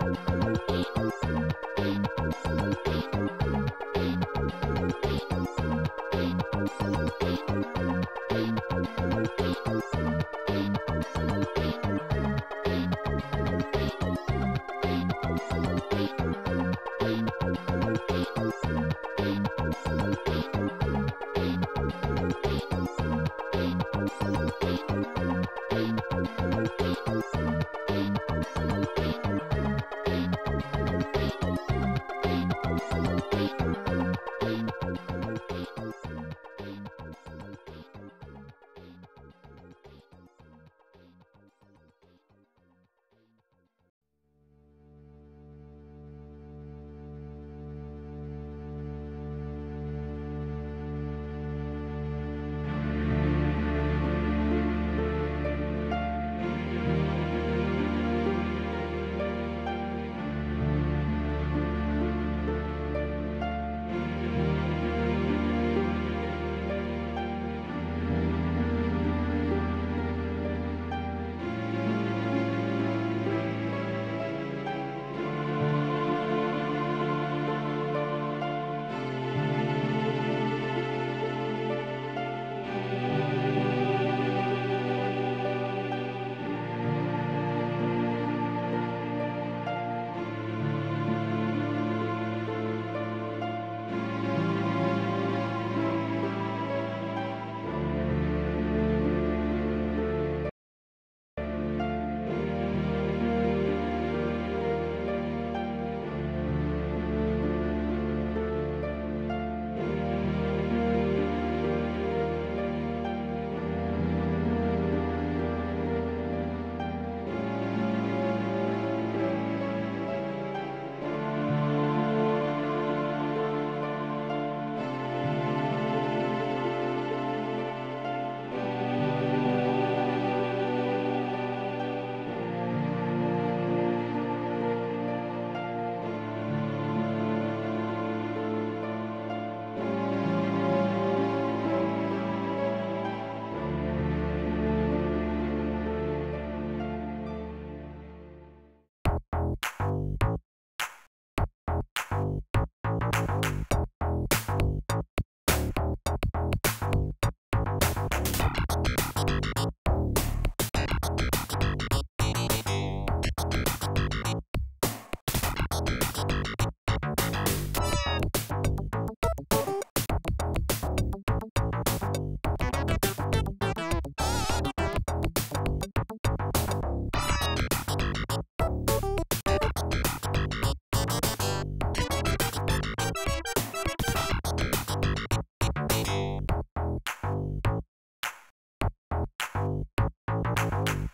Thank you. you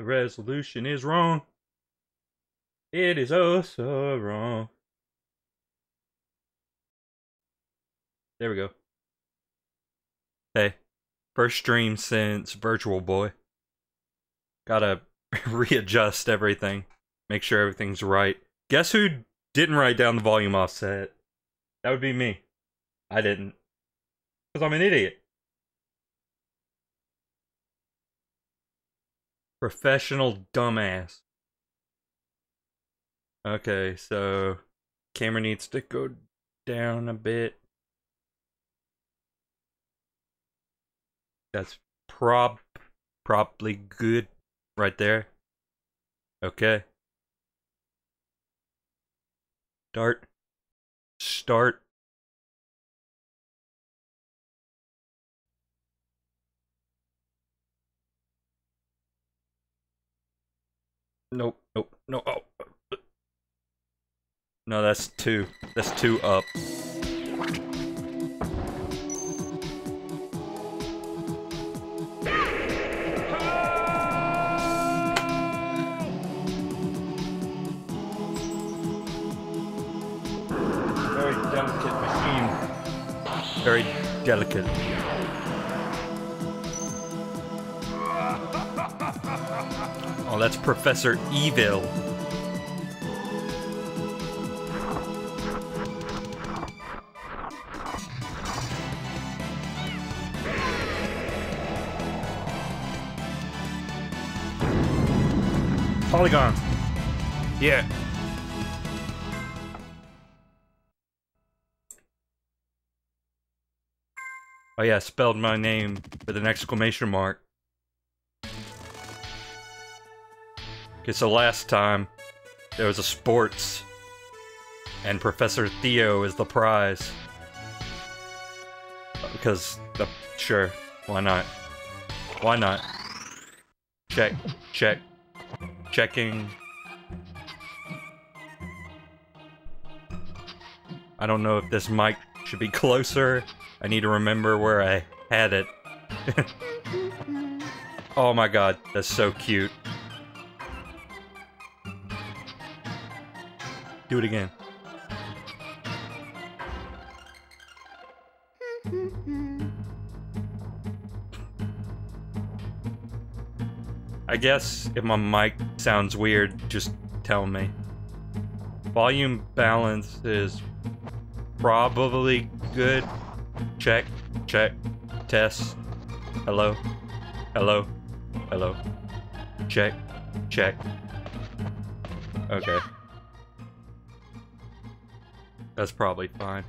The resolution is wrong. It is oh so wrong. There we go. Hey, first stream since Virtual Boy. Gotta readjust everything, make sure everything's right. Guess who didn't write down the volume offset? That would be me. I didn't. Because I'm an idiot. Professional dumbass. Okay, so camera needs to go down a bit. That's prob probably good right there. Okay. Start. Start. Nope, nope, no. Oh. No, that's two. That's two up. Very delicate machine. Very delicate. That's Professor Evil. Polygons. Yeah. Oh yeah, spelled my name with an exclamation mark. Okay, so last time there was a sports and Professor Theo is the prize. Because the sure, why not? Why not? Check, check, checking. I don't know if this mic should be closer. I need to remember where I had it. oh my god, that's so cute. Do it again. I guess if my mic sounds weird, just tell me. Volume balance is probably good. Check, check, test. Hello, hello, hello. Check, check. Okay. That's probably fine.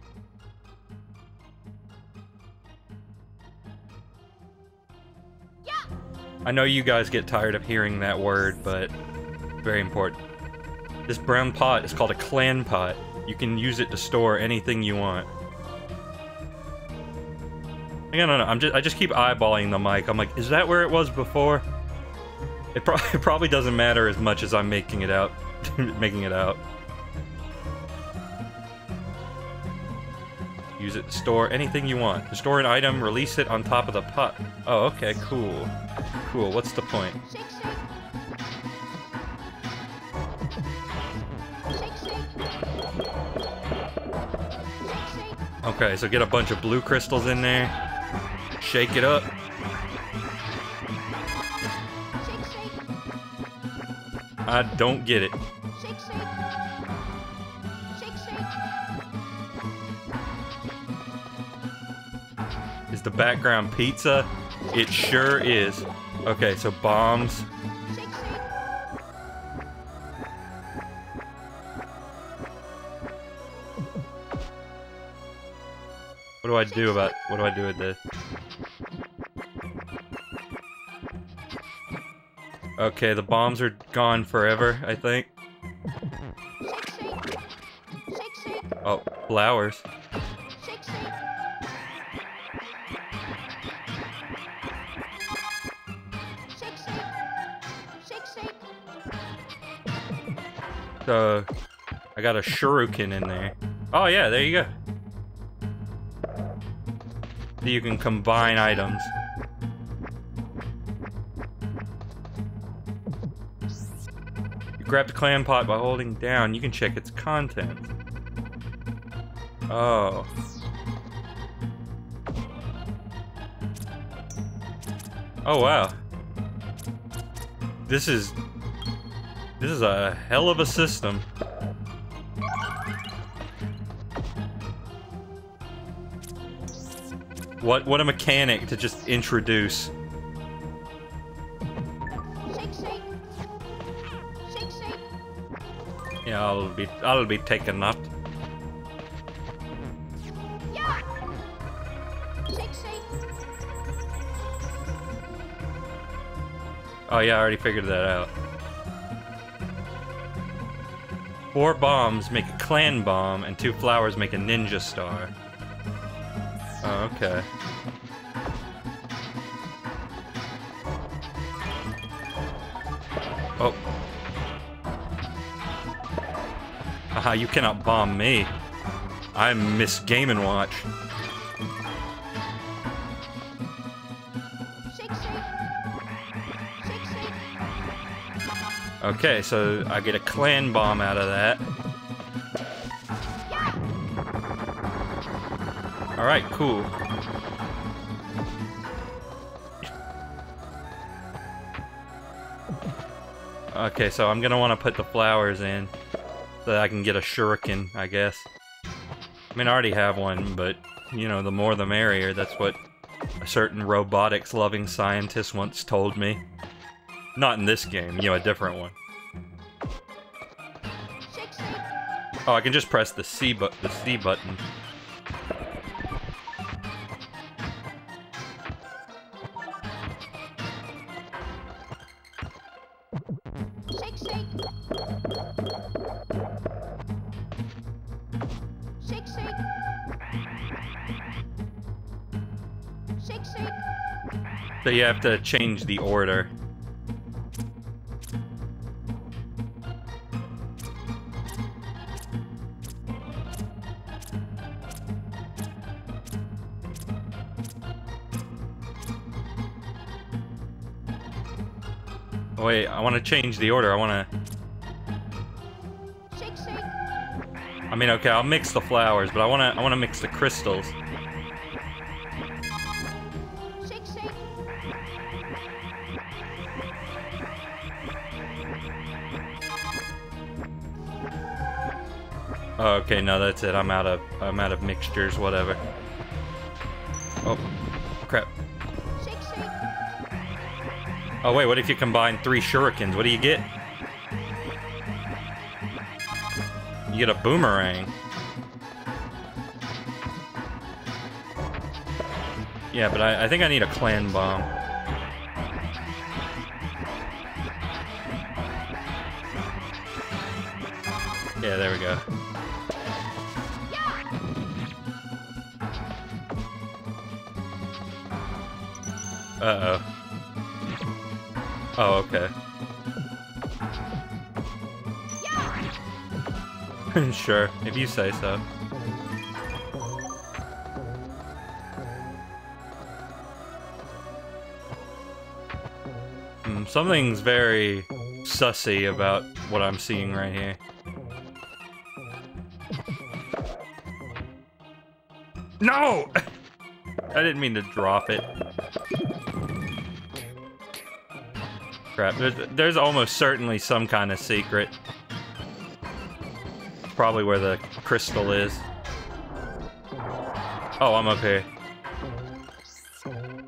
I know you guys get tired of hearing that word, but very important. This brown pot is called a clan pot. You can use it to store anything you want. I don't know. I'm just I just keep eyeballing the mic. I'm like, is that where it was before? It, pro it probably doesn't matter as much as I'm making it out, making it out. Use it to store anything you want. To store an item, release it on top of the pot. Oh, okay, cool. Cool, what's the point? Okay, so get a bunch of blue crystals in there. Shake it up. I don't get it. Is the background pizza? It sure is. Okay, so bombs. What do I do about what do I do with this? Okay, the bombs are gone forever, I think. Oh, flowers. I got a shuriken in there. Oh yeah, there you go. You can combine items. You grab the clan pot by holding down. You can check its contents. Oh. Oh wow. This is this is a hell of a system. What what a mechanic to just introduce. Shake, shake. Shake, shake. Yeah, I'll be I'll be taking that. Yeah. Shake, shake. Oh yeah, I already figured that out. Four bombs make a clan bomb, and two flowers make a ninja star. Oh, okay. Oh. Haha, you cannot bomb me. I'm Miss Game & Watch. Okay, so I get a clan bomb out of that. Alright, cool. Okay, so I'm gonna want to put the flowers in so that I can get a shuriken, I guess. I mean, I already have one, but, you know, the more the merrier. That's what a certain robotics-loving scientist once told me. Not in this game, you know, a different one. Oh, I can just press the C but the C button. Shake, shake. Shake, shake. Shake, shake. So you have to change the order. I want to change the order. I want to. Shake, shake. I mean, okay, I'll mix the flowers, but I want to. I want to mix the crystals. Shake, shake. Oh, okay, no, that's it. I'm out of. I'm out of mixtures. Whatever. Oh, Oh wait, what if you combine three shurikens? What do you get? You get a boomerang. Yeah, but I, I think I need a clan bomb. Yeah, there we go. Uh-oh. Oh, okay. sure, if you say so. Hmm, something's very sussy about what I'm seeing right here. No! I didn't mean to drop it. Crap, there's, there's almost certainly some kind of secret. Probably where the crystal is. Oh, I'm up here.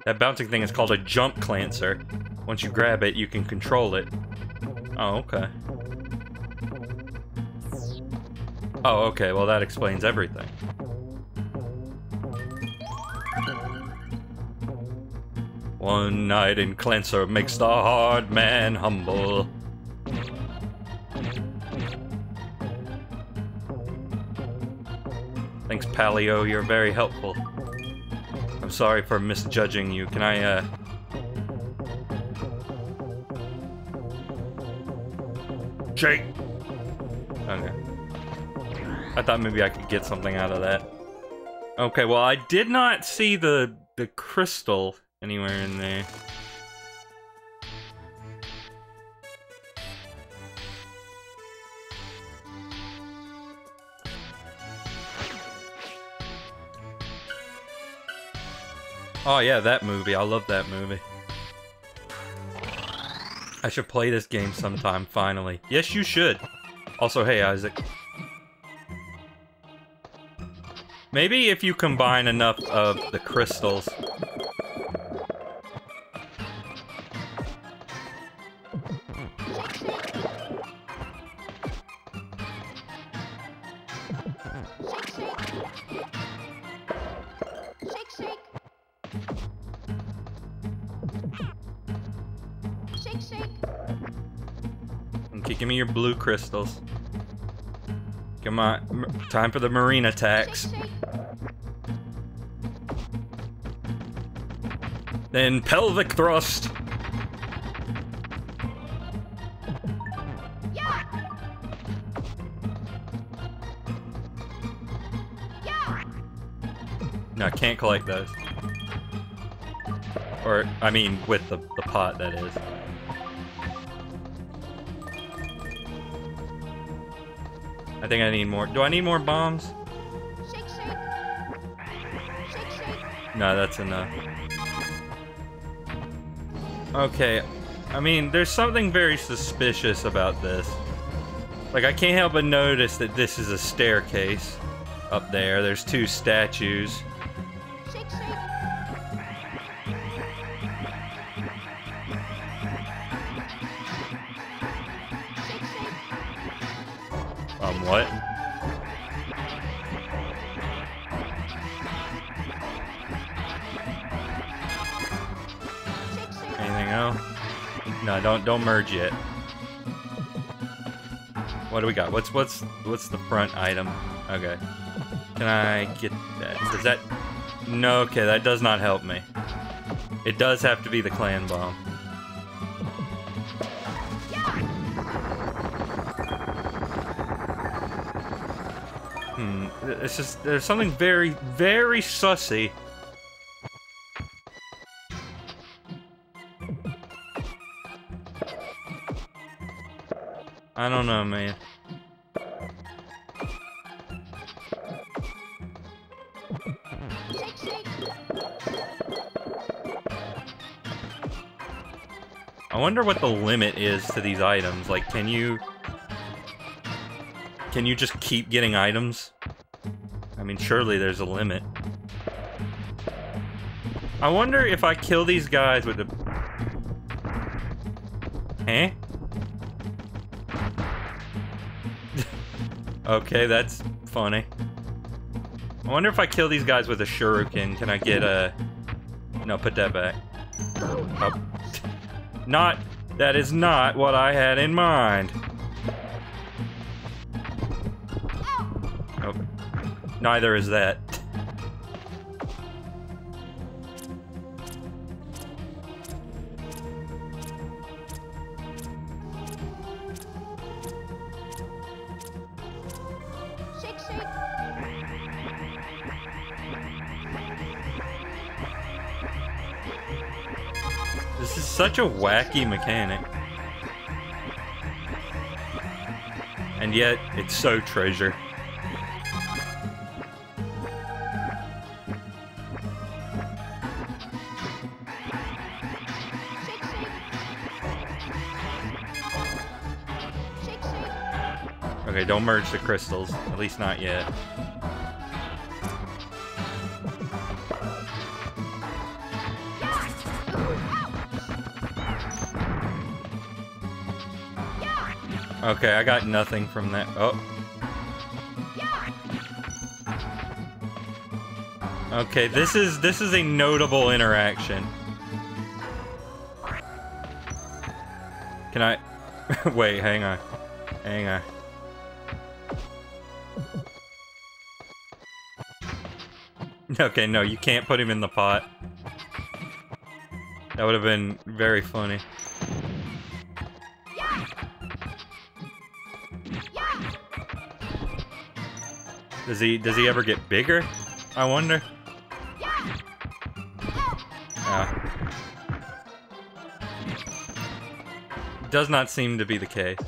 That bouncing thing is called a jump clancer. Once you grab it, you can control it. Oh, okay. Oh, okay, well that explains everything. One night in Clancer makes the hard man humble. Thanks, Palio. You're very helpful. I'm sorry for misjudging you. Can I, uh... Jake! Okay. I thought maybe I could get something out of that. Okay, well, I did not see the the crystal anywhere in there. Oh yeah, that movie. I love that movie. I should play this game sometime, finally. Yes, you should. Also, hey, Isaac. Maybe if you combine enough of the crystals. blue crystals. Come on, time for the marine attacks. Then pelvic thrust. No, I can't collect those. Or, I mean, with the, the pot, that is. Think I need more. Do I need more bombs? Shake, shake. Shake. No, that's enough. Okay, I mean, there's something very suspicious about this. Like, I can't help but notice that this is a staircase up there. There's two statues. What? Shake, shake. Anything else? No, don't don't merge yet. What do we got? What's what's what's the front item? Okay. Can I get that? Does that? No. Okay, that does not help me. It does have to be the clan bomb. It's just there's something very very sussy. I don't know, man. I wonder what the limit is to these items. Like, can you... Can you just keep getting items? I mean, surely there's a limit. I wonder if I kill these guys with the... Eh? okay, that's funny. I wonder if I kill these guys with a shuriken, can I get a... No, put that back. Oh. Not... That is not what I had in mind. Neither is that. This is such a wacky mechanic. And yet, it's so treasure. Don't merge the crystals. At least not yet. Okay, I got nothing from that. Oh. Okay, this is this is a notable interaction. Can I wait, hang on. Hang on. Okay, no, you can't put him in the pot. That would have been very funny. Does he does he ever get bigger? I wonder. Ah. Does not seem to be the case.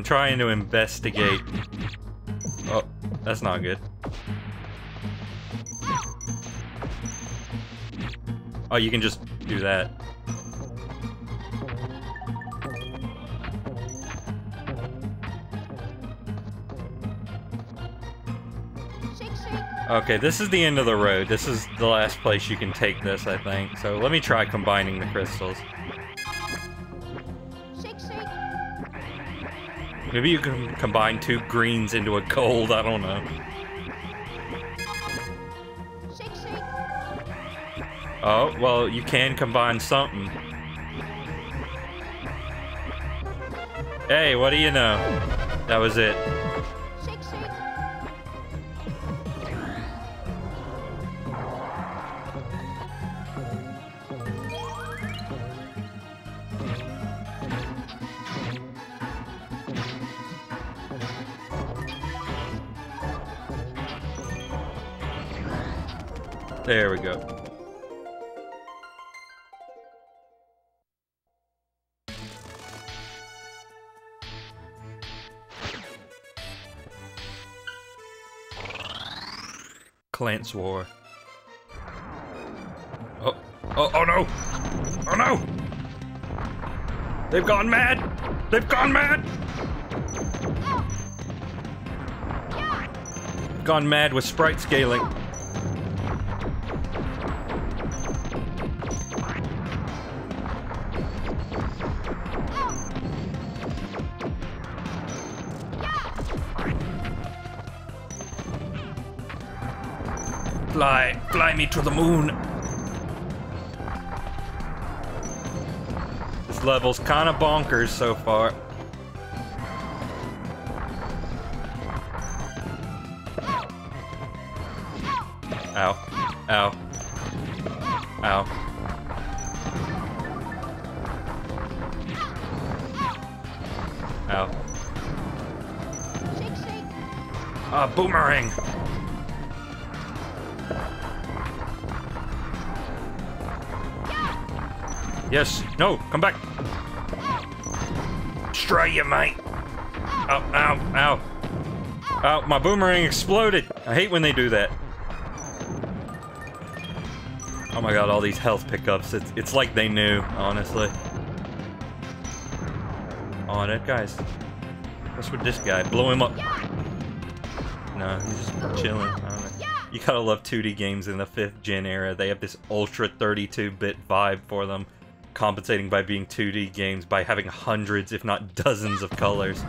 I'm trying to investigate. Oh, that's not good. Oh, you can just do that. Shake, shake. Okay, this is the end of the road. This is the last place you can take this, I think. So let me try combining the crystals. Maybe you can combine two greens into a gold, I don't know. Shake, shake. Oh, well, you can combine something. Hey, what do you know? That was it. Clans War. Oh, oh, oh no! Oh no! They've gone mad! They've gone mad! Gone mad with sprite scaling. Fly, fly me to the moon. This level's kind of bonkers so far. Ow. Ow. Ow. Ow. Shake, shake. Ah, boomerang! No, come back. Try you, mate. Ow, ow, ow. Ow, my boomerang exploded. I hate when they do that. Oh my god, all these health pickups. It's, it's like they knew, honestly. Oh, that guy's... What's with this guy? Blow him up. No, he's just chilling. I don't know. You gotta love 2D games in the 5th gen era. They have this ultra 32-bit vibe for them, compensating by being 2D games by having hundreds, if not dozens, of colors.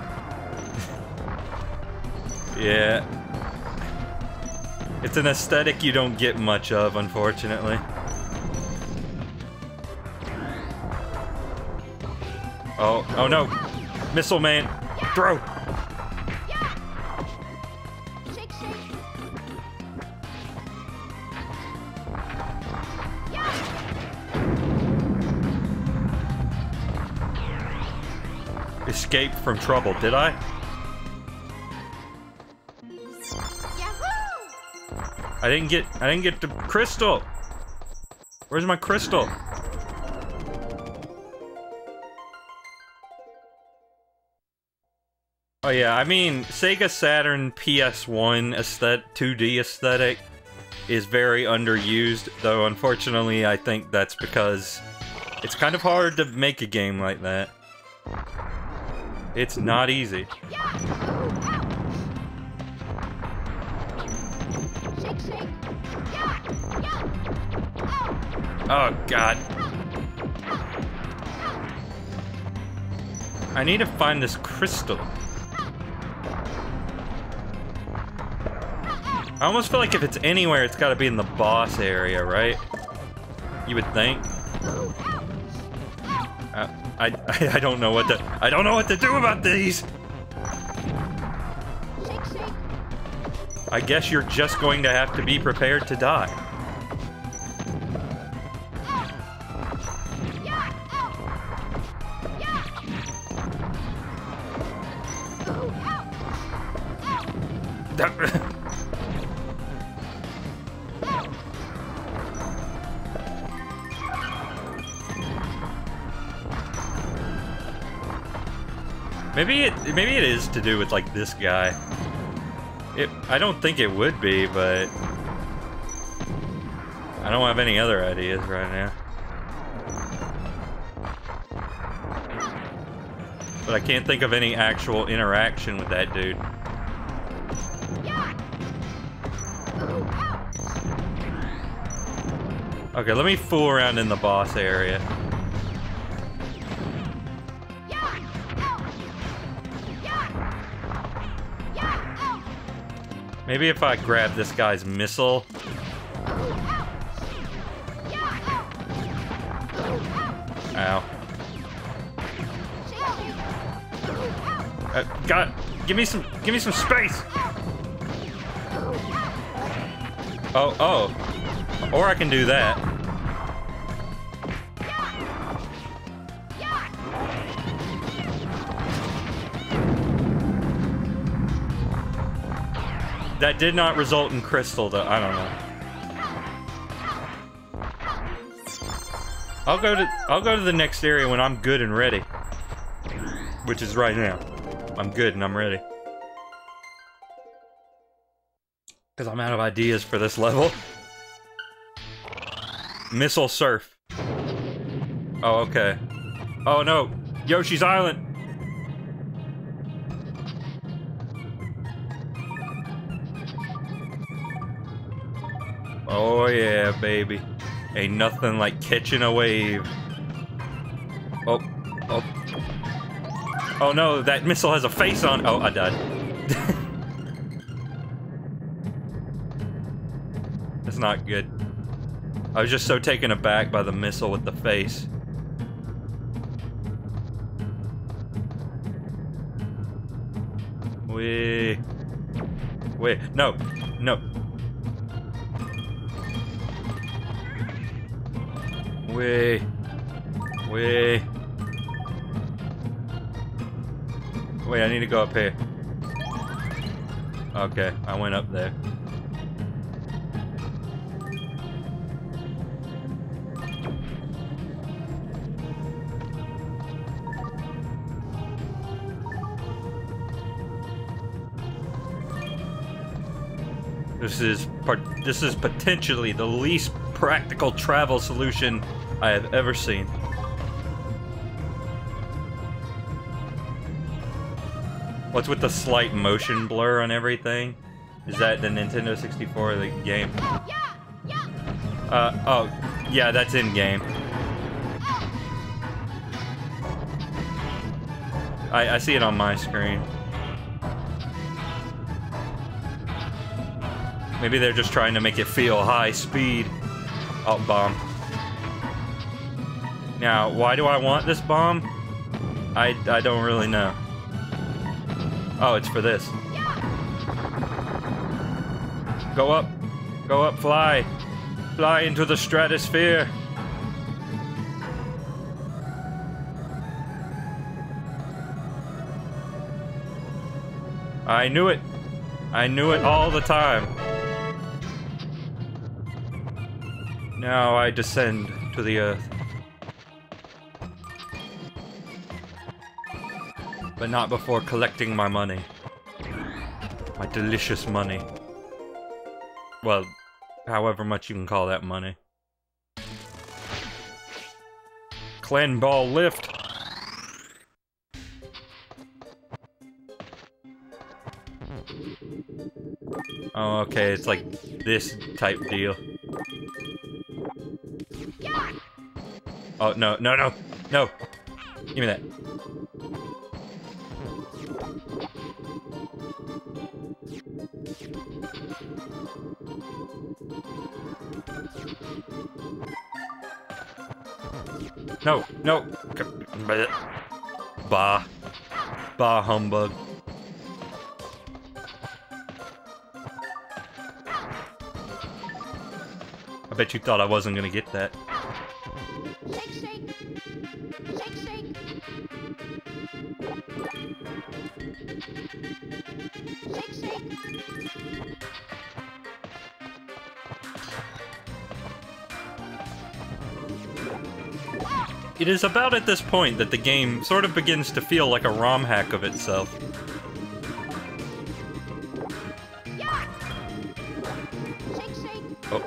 yeah. It's an aesthetic you don't get much of, unfortunately. Oh, oh no! Missile man! Throw! Escape from trouble, did I? I didn't get I didn't get the crystal. Where's my crystal? Oh yeah, I mean Sega Saturn PS1 aesthetic 2D aesthetic is very underused, though unfortunately I think that's because it's kind of hard to make a game like that. It's not easy. Oh god. I need to find this crystal. I almost feel like if it's anywhere, it's gotta be in the boss area, right? You would think. Uh, I, I I don't know what to I don't know what to do about these. I guess you're just going to have to be prepared to die. To do with like this guy. It I don't think it would be, but I don't have any other ideas right now. But I can't think of any actual interaction with that dude. Okay, let me fool around in the boss area. Maybe if I grab this guy's missile. Ow. Uh, God, give me some, give me some space. Oh, oh. Or I can do that. That did not result in crystal, though. I don't know. I'll go to I'll go to the next area when I'm good and ready. Which is right now. I'm good and I'm ready. Cause I'm out of ideas for this level. Missile surf. Oh, okay. Oh no. Yoshi's Island! Oh yeah, baby. Ain't nothing like catching a wave. Oh, oh. Oh no, that missile has a face on. Oh, I died. That's not good. I was just so taken aback by the missile with the face. Wee. Wait, no, Wee. Wee. Wait, I need to go up here. Okay, I went up there. This is. This is potentially the least practical travel solution I have ever seen. What's with the slight motion blur on everything? Is that the Nintendo 64 the game? Uh oh, yeah, that's in game. I I see it on my screen. Maybe they're just trying to make it feel high speed. Oh, bomb. Now, why do I want this bomb? I, I don't really know. Oh, it's for this. Go up. Go up, fly. Fly into the stratosphere. I knew it. I knew it all the time. Now I descend to the earth. But not before collecting my money. My delicious money. Well, however much you can call that money. Clan ball lift. Oh, okay, it's like this type deal. Oh, no, no, no, no. Give me that. No, no. Bah. Bah humbug. I bet you thought I wasn't gonna get that. Is about at this point that the game sort of begins to feel like a ROM hack of itself. Shake, shake. Oh.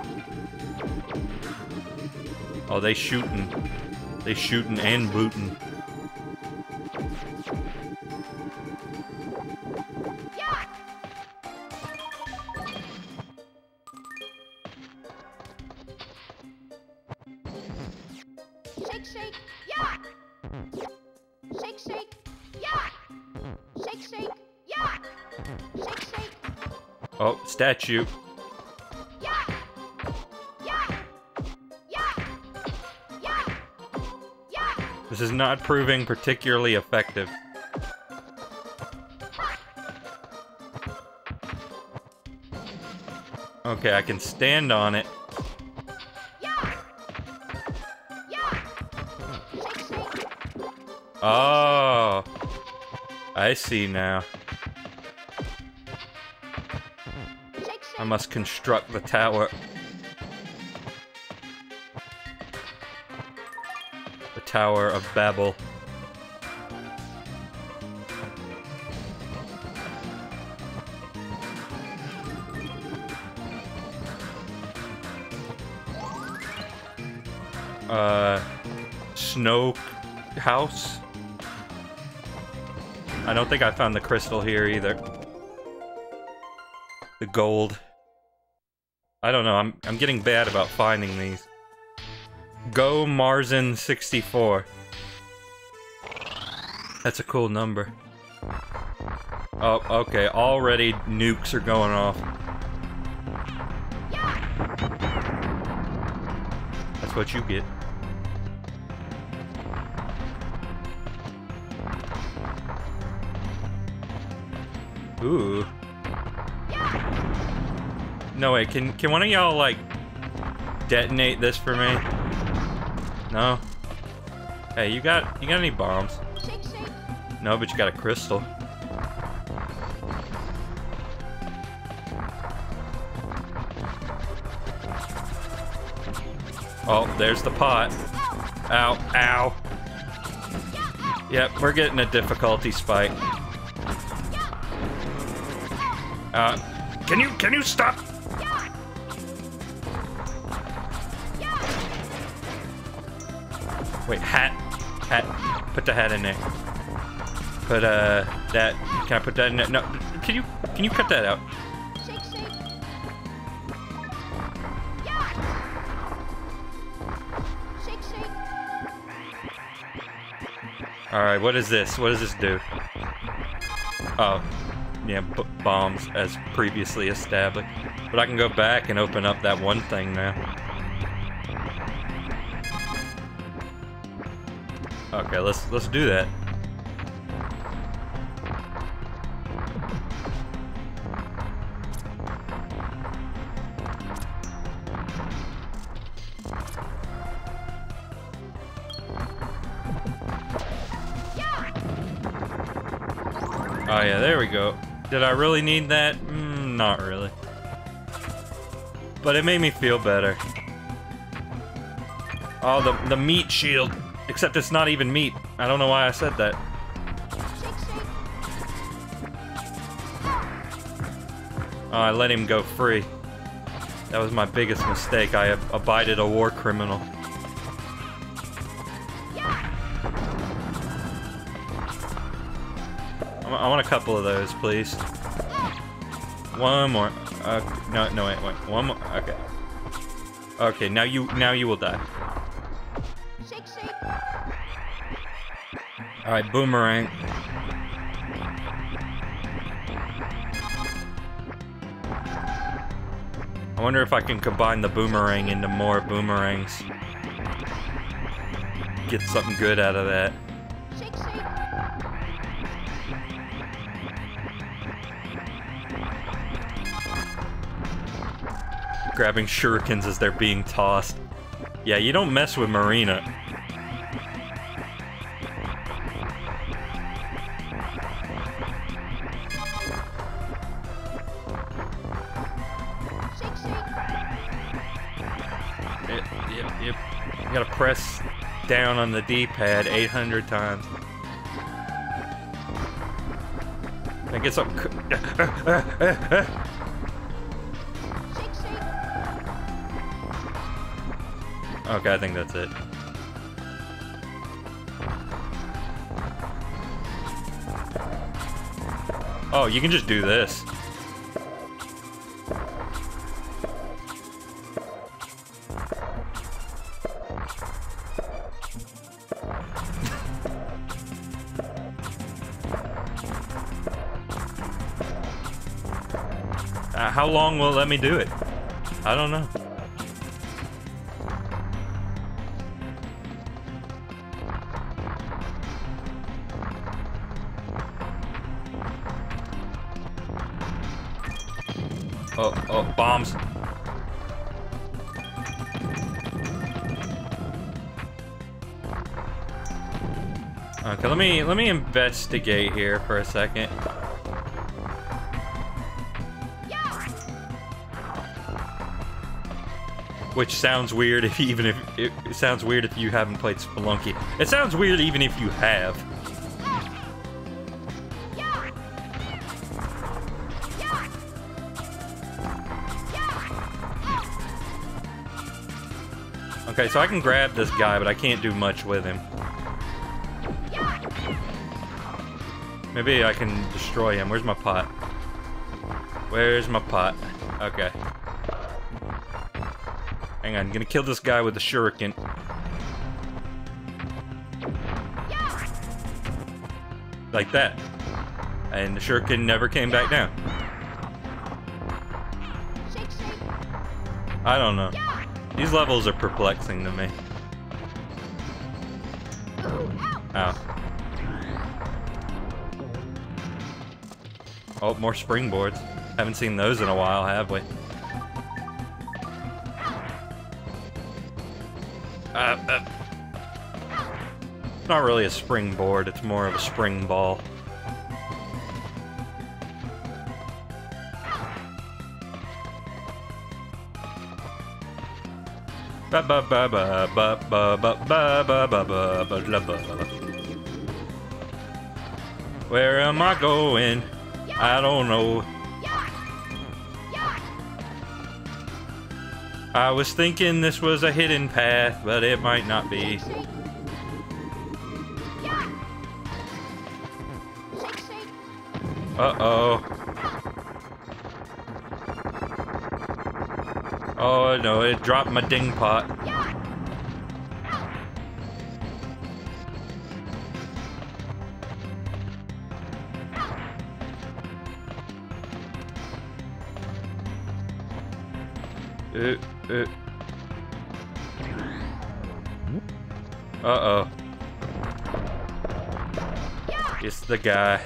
Oh, they shooting. They shooting and booting. Statue. This is not proving particularly effective. Okay, I can stand on it. Oh. I see now. I must construct the tower. The Tower of Babel. Uh, Snow House. I don't think I found the crystal here either. The gold. I don't know. I'm I'm getting bad about finding these. Go Marzen 64. That's a cool number. Oh, okay. Already nukes are going off. That's what you get. Ooh. No way, can can one of y'all like detonate this for me? No. Hey, you got you got any bombs? Shake, shake. No, but you got a crystal. Oh, there's the pot. Ow, ow. Yep, we're getting a difficulty spike. Uh, can you can you stop? Wait, hat, hat. Put the hat in there. Put uh that. Can I put that in there? No. Can you can you cut that out? Shake, shake. Shake, shake. All right. What is this? What does this do? Oh, yeah, b- bombs as previously established. But I can go back and open up that one thing now. Okay, let's let's do that. Oh yeah, there we go. Did I really need that? Mm, not really. But it made me feel better. Oh, the the meat shield. Except it's not even meat. I don't know why I said that. Oh, I let him go free. That was my biggest mistake. I ab- abided a war criminal. I I want a couple of those, please. One more. Uh, no, no, wait, wait. One more. Okay. Okay, now you, now you will die. All right, boomerang. I wonder if I can combine the boomerang into more boomerangs. Get something good out of that. Shake, shake. Grabbing shurikens as they're being tossed. Yeah, you don't mess with Marina. On the D-pad 800 times. I get some. Okay, I think that's it. Oh, you can just do this. How long will it let me do it? I don't know. Oh, oh, bombs. Okay, let me let me investigate here for a second. Which sounds weird if even if it, sounds weird if you haven't played Spelunky. It sounds weird even if you have. Okay, so I can grab this guy, but I can't do much with him. Maybe I can destroy him. Where's my pot? Where's my pot? Okay. Hang on, I'm gonna kill this guy with the shuriken. Like that. And the shuriken never came back down. I don't know. These levels are perplexing to me. Ow. Oh, more springboards. Haven't seen those in a while, have we? It's not really a springboard, it's more of a spring ball. Ba ba ba ba ba ba ba ba ba ba ba ba ba. Where am I going? I don't know. I was thinking this was a hidden path, but it might not be. Uh-oh. Oh no, it dropped my ding pot. Uh, uh. Uh-oh. It's the guy.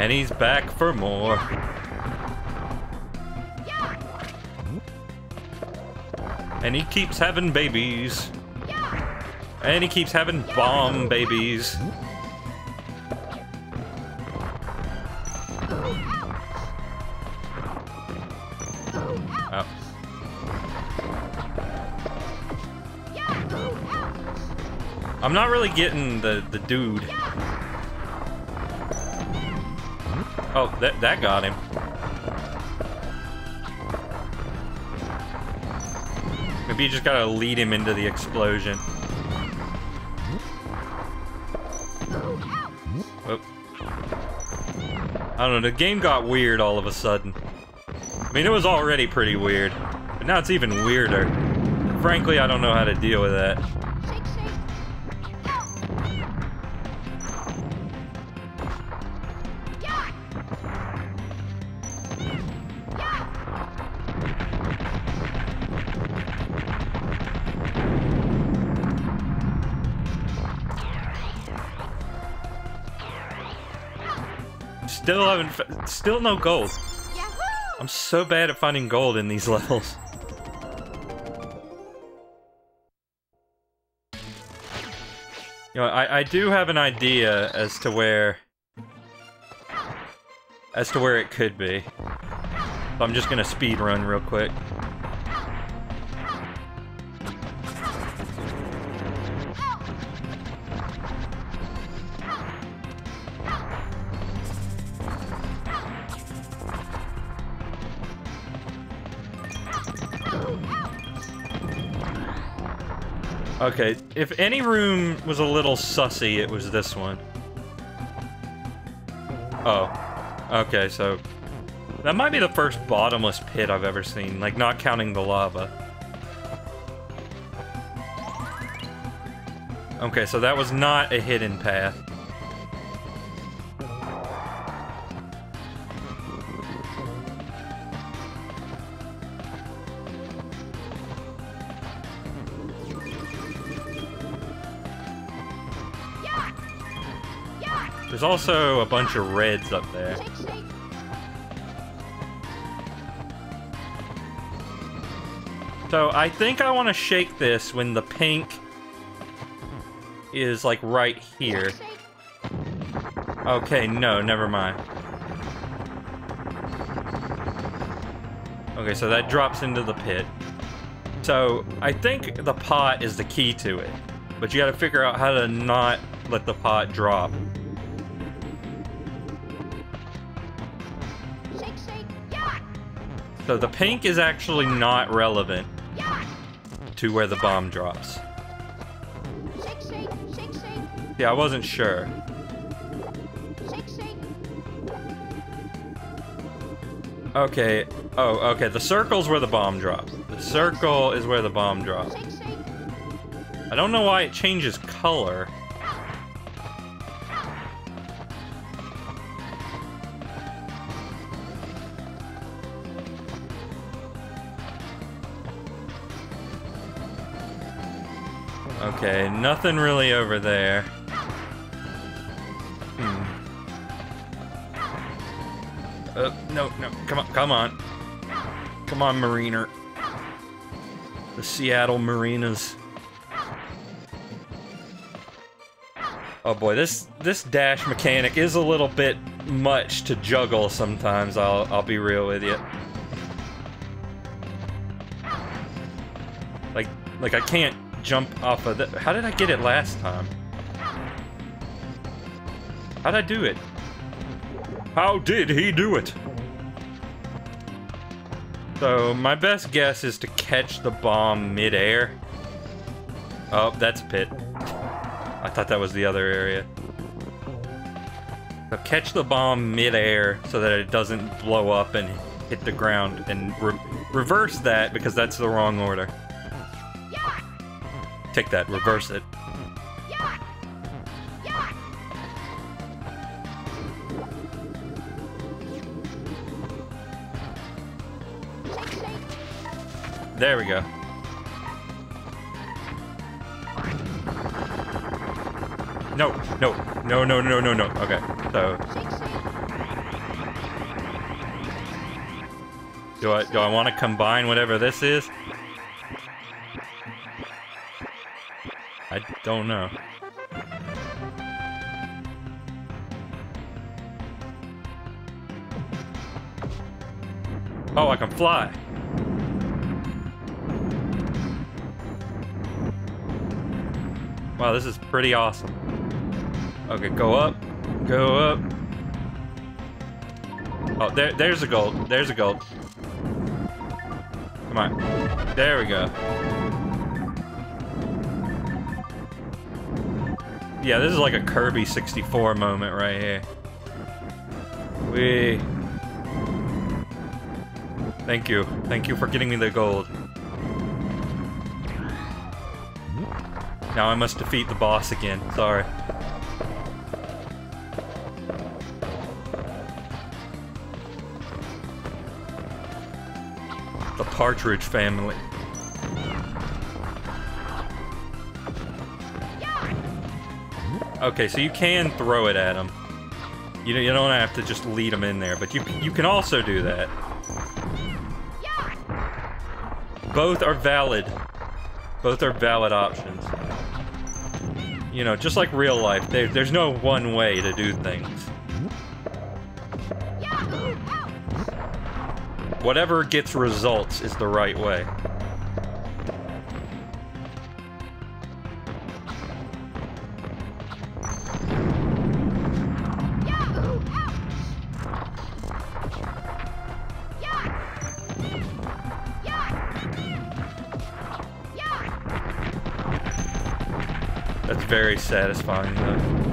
And he's back for more. And he keeps having babies. And he keeps having bomb babies. Oh. I'm not really getting the, the dude. Oh, that, that got him. Maybe you just gotta lead him into the explosion. Oh. I don't know, the game got weird all of a sudden. I mean, it was already pretty weird, but now it's even weirder. Frankly, I don't know how to deal with that. Haven't, still no gold. Yahoo! I'm so bad at finding gold in these levels. You know, I, I do have an idea as to where... As to where it could be. So I'm just gonna speed run real quick. Okay, if any room was a little sussy, it was this one. Oh. Okay, so... That might be the first bottomless pit I've ever seen, like, not counting the lava. Okay, so that was not a hidden path. There's also a bunch of reds up there. So I think I want to shake this when the pink is like right here. Okay, no, never mind. Okay, so that drops into the pit. So I think the pot is the key to it, but you got to figure out how to not let the pot drop. So the pink is actually not relevant to where the bomb drops. Shake, shake. Shake, shake. Yeah, I wasn't sure. Okay. Oh, okay. The circle's where the bomb drops. The circle is where the bomb drops. I don't know why it changes color. Okay, nothing really over there. Hmm. Uh, no, no, come on, come on. Come on, Mariner. The Seattle Marinas. Oh boy, this this dash mechanic is a little bit much to juggle sometimes. I'll I'll be real with you. Like like I can't jump off of that. How did I get it last time? How'd I do it? How did he do it? So my best guess is to catch the bomb midair. Oh, that's a pit. I thought that was the other area. So catch the bomb midair so that it doesn't blow up and hit the ground, and re reverse that because that's the wrong order. Take that, reverse it. There we go. No, no, no, no, no, no, no. Okay, so do I do I want to combine whatever this is? I don't know. Oh, I can fly. Wow, this is pretty awesome. Okay, go up. Go up. Oh, there, there's a gold. There's a gold. Come on. There we go. Yeah, this is like a Kirby 64 moment right here. We. Thank you. Thank you for getting me the gold. Now I must defeat the boss again. Sorry. The Partridge Family. Okay, so you can throw it at them. You you don't have to just lead them in there, but you you can also do that. Both are valid. Both are valid options. You know, just like real life, there, there's no one way to do things. Whatever gets results is the right way. Satisfying, though.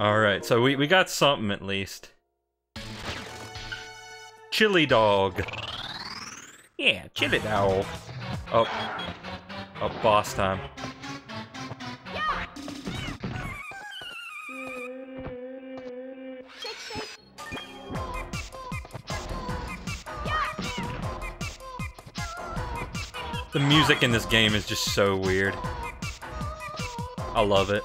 Alright, so we, we got something at least. Chili dog. Yeah, chili dog. Oh. Oh, boss time. The music in this game is just so weird. I love it.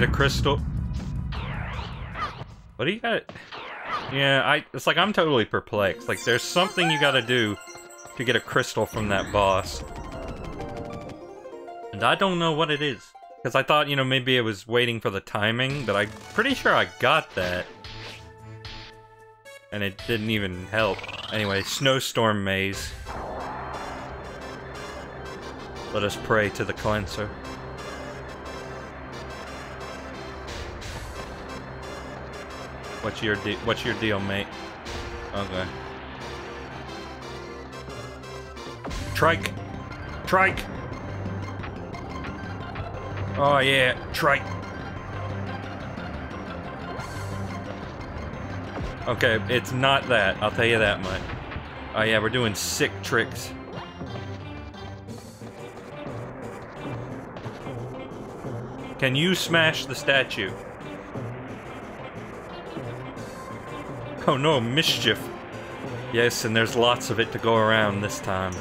Get a crystal? What do you got? Yeah, I. It's like I'm totally perplexed. Like there's something you gotta do to get a crystal from that boss. And I don't know what it is. Because I thought, you know, maybe it was waiting for the timing, but I'm pretty sure I got that. And it didn't even help. Anyway, Snowstorm Maze. Let us pray to the cleanser. What's your de what's your deal, mate? Okay. Trike! Trike! Oh yeah, trike. Okay, it's not that, I'll tell you that much. Oh yeah, we're doing sick tricks. Can you smash the statue? Oh no, mischief. Yes, and there's lots of it to go around this time.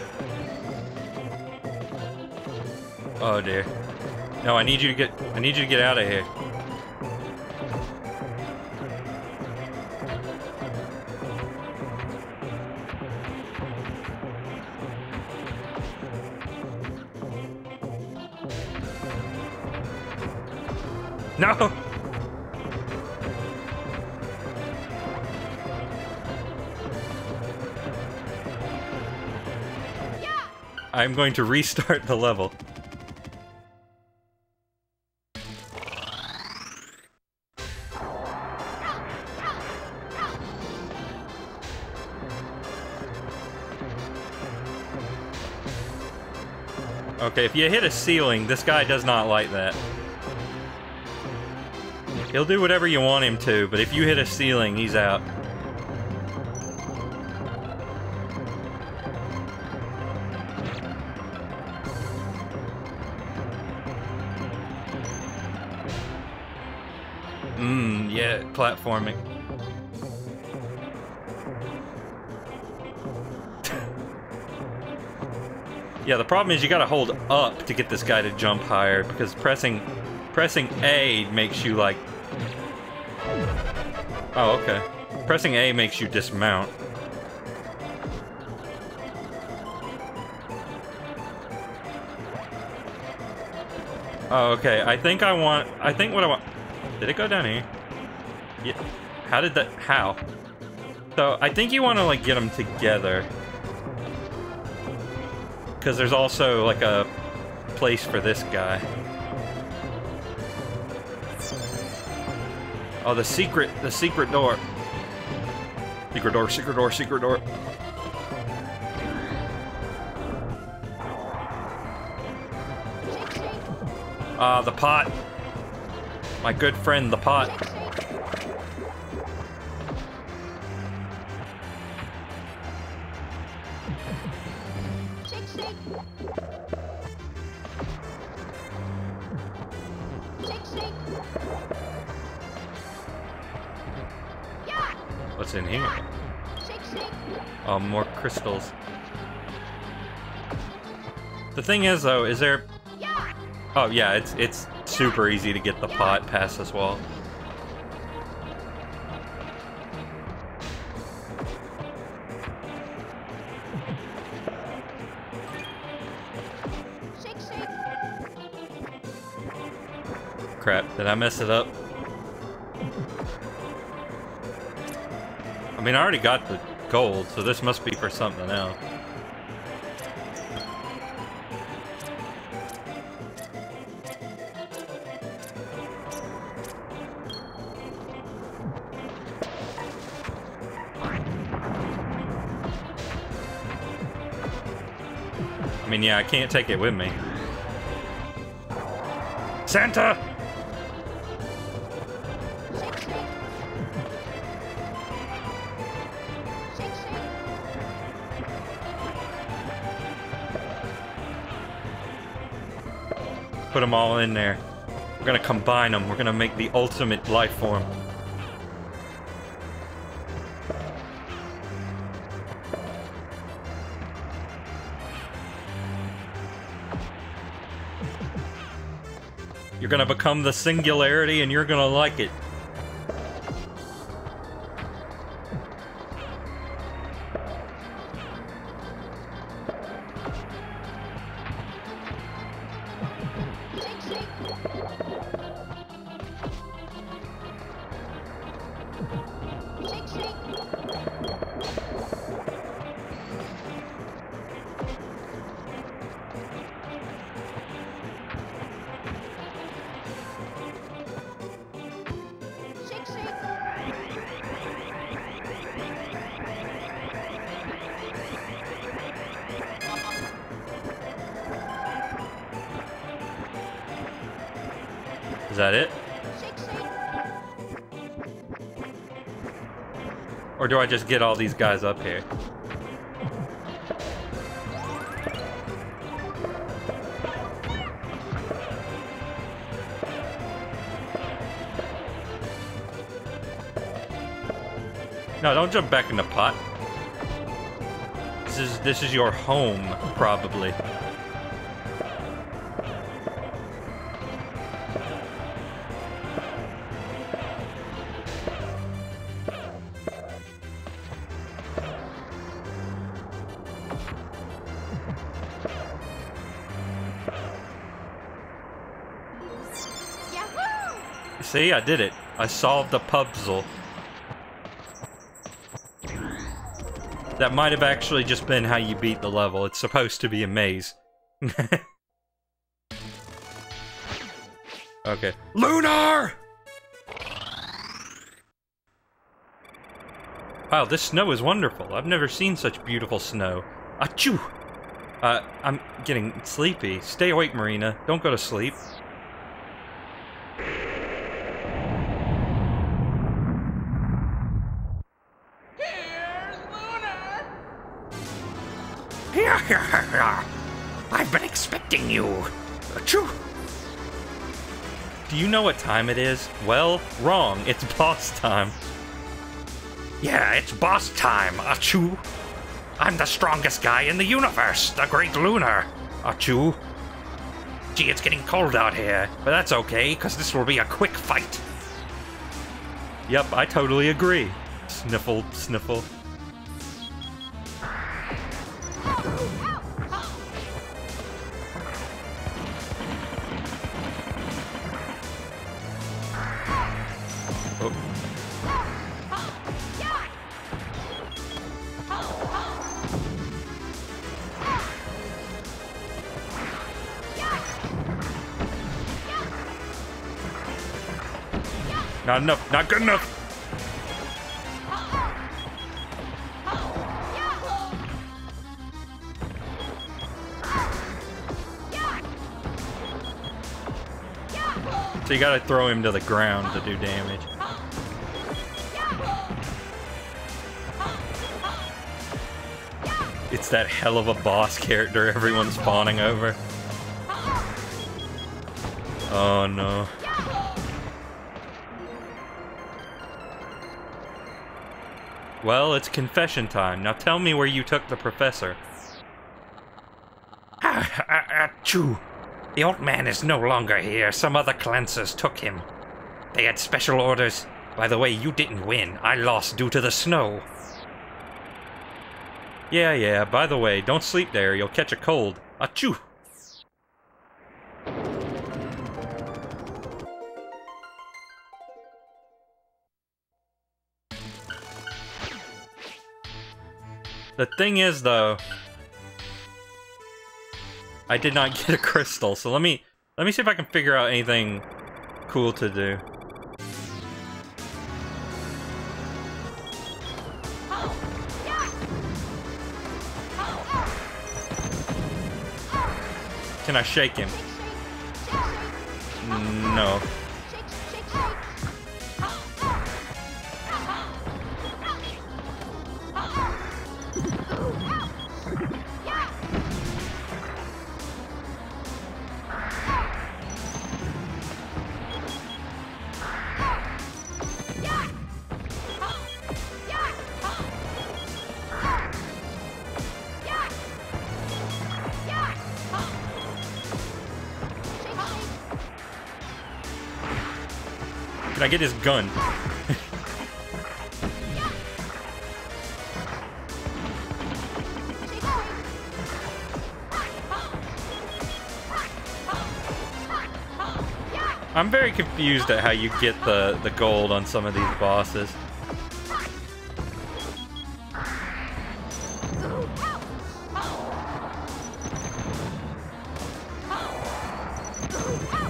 Oh dear. No, I need you to get I need you to get out of here. No! I'm going to restart the level. Okay, if you hit a ceiling, this guy does not like that. He'll do whatever you want him to, but if you hit a ceiling, he's out. Yeah, the problem is you gotta hold up to get this guy to jump higher, because pressing pressing A makes you like... Oh, okay. Pressing A makes you dismount. Oh, okay. I think I want... I think what I want... Did it go down here? Yeah. How did that... How? So, I think you want to, like, get them together. Because there's also, like, a place for this guy. Oh, the secret... The secret door. Secret door, secret door, secret door. Ah, the pot. My good friend, the pot. Crystals. The thing is, though, is there... Oh, yeah, it's it's super easy to get the pot past this wall. Shake, shake. Crap, did I mess it up? I mean, I already got the gold, so this must be for something else. I mean, yeah, I can't take it with me. Santa! Put them all in there. We're gonna combine them. We're gonna make the ultimate life form. You're gonna become the singularity and you're gonna like it. Is that it? Or do I just get all these guys up here? No, don't jump back in the pot. This is this is your home, probably. See, I did it. I solved the puzzle. That might have actually just been how you beat the level. It's supposed to be a maze. okay. Lunar! Wow, this snow is wonderful. I've never seen such beautiful snow. Achoo! Uh, I'm getting sleepy. Stay awake, Marina. Don't go to sleep. I've been expecting you. Achoo! Do you know what time it is? Well, wrong. It's boss time. Yeah, it's boss time, Achoo! I'm the strongest guy in the universe, the Great Lunar. Achoo! Gee, it's getting cold out here, but that's okay, because this will be a quick fight. Yep, I totally agree. Sniffle, sniffle. Not enough, not good enough. So you gotta throw him to the ground to do damage. It's that hell of a boss character everyone's fawning over. Oh no. Well, it's confession time. Now tell me where you took the professor. Ah, ah, ah, Achoo! The old man is no longer here. Some other Clancers took him. They had special orders. By the way, you didn't win. I lost due to the snow. Yeah, yeah, by the way, don't sleep there. You'll catch a cold. Achoo! The thing is, though, I did not get a crystal, so let me let me see if I can figure out anything cool to do. Can I shake him? No. I get his gun? I'm very confused at how you get the, the gold on some of these bosses.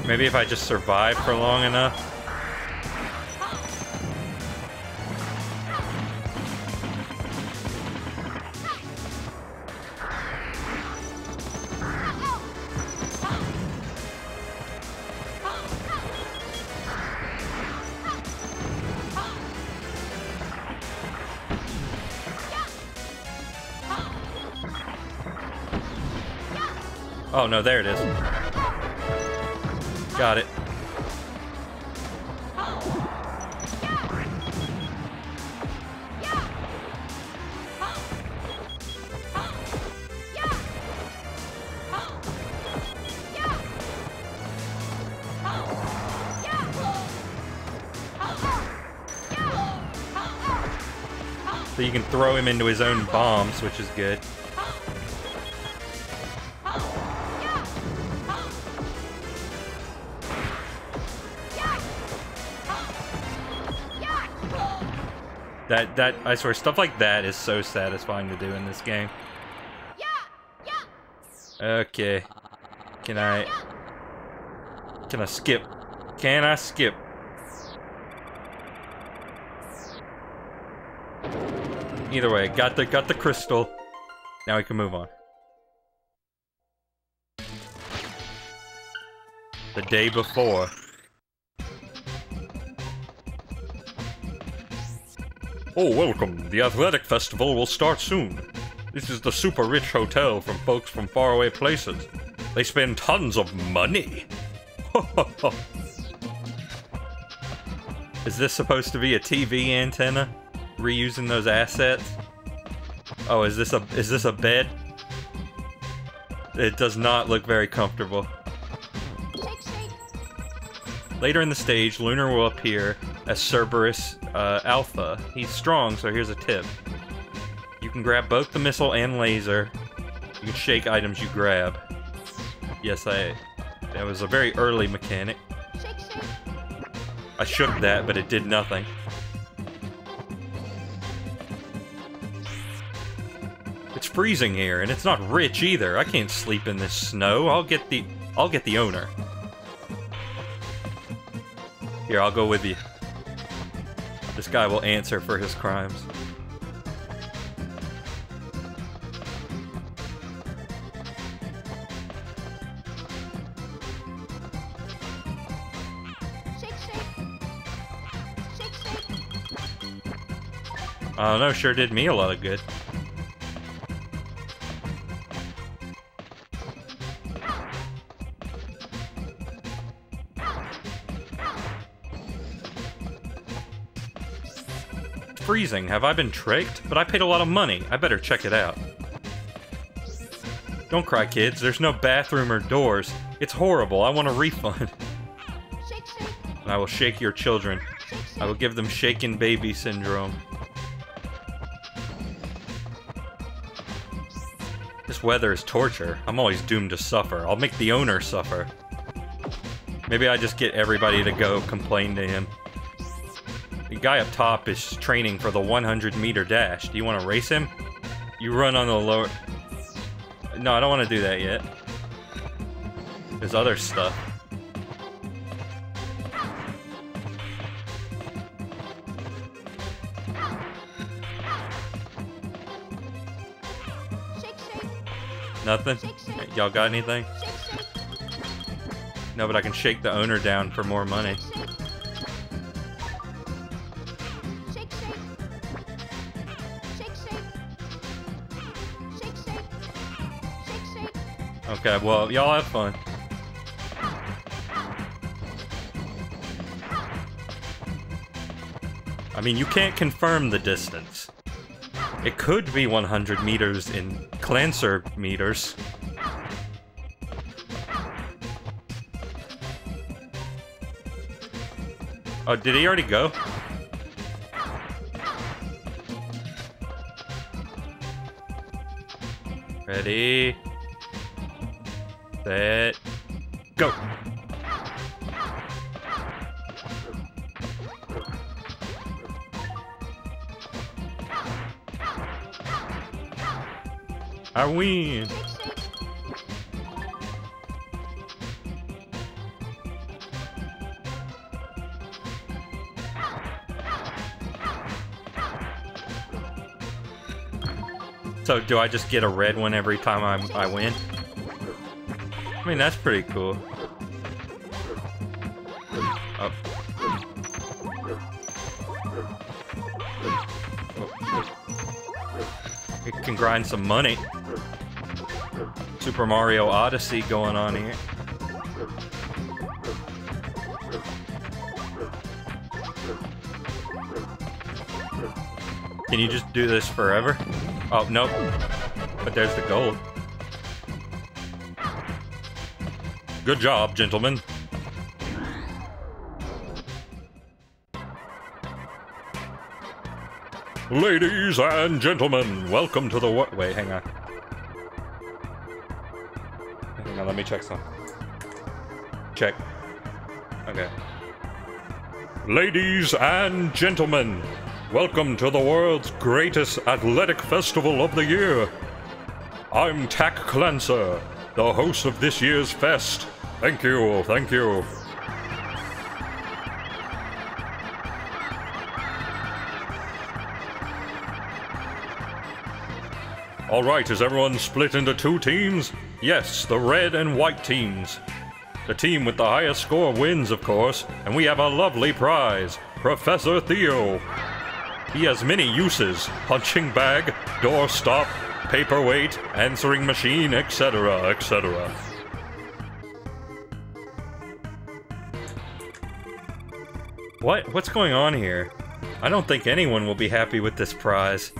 Maybe if I just survive for long enough. Oh no, there it is. Got it. So you can throw him into his own bombs, which is good. That that I swear stuff like that is so satisfying to do in this game. Okay. Can I Can I skip? Can I skip? Either way, got the got the crystal. Now we can move on. The day before. Oh, welcome. The athletic festival will start soon. This is the super rich hotel from folks from faraway places. They spend tons of money. is this supposed to be a TV antenna? Reusing those assets? Oh, is this a is this a bed? It does not look very comfortable. Later in the stage, Lunar will appear as Cerberus uh, Alpha. He's strong, so here's a tip. You can grab both the missile and laser. You can shake items you grab. Yes, I... That was a very early mechanic. Shake, shake. I shook that, but it did nothing. It's freezing here, and it's not rich either. I can't sleep in this snow. I'll get the... I'll get the owner. Here, I'll go with you. This guy will answer for his crimes. I don't know, sure did me a lot of good. Freezing. Have I been tricked? But I paid a lot of money. I better check it out. Don't cry, kids. There's no bathroom or doors. It's horrible. I want a refund. And I will shake your children. I will give them shaken baby syndrome. This weather is torture. I'm always doomed to suffer. I'll make the owner suffer. Maybe I just get everybody to go complain to him. The guy up top is training for the 100 meter dash. Do you want to race him? You run on the lower. No, I don't want to do that yet. There's other stuff. Nothing? Y'all got anything? No, but I can shake the owner down for more money. Okay, well, y'all have fun. I mean, you can't confirm the distance. It could be 100 meters in Clancer meters. Oh, did he already go? Ready. Set. Go. I win. So do I just get a red one every time I, I win? I mean, that's pretty cool. Oh. It can grind some money. Super Mario Odyssey going on here. Can you just do this forever? Oh, nope. But there's the gold. Good job, gentlemen. Ladies and gentlemen, welcome to the what? Wait, hang on. Hang on, let me check some. Check. Okay. Ladies and gentlemen, welcome to the world's greatest athletic festival of the year. I'm Tack Clancer, the host of this year's fest. Thank you, thank you. All right, is everyone split into two teams? Yes, the red and white teams. The team with the highest score wins, of course, and we have a lovely prize Professor Theo. He has many uses punching bag, doorstop, paperweight, answering machine, etc., etc. What? What's going on here? I don't think anyone will be happy with this prize.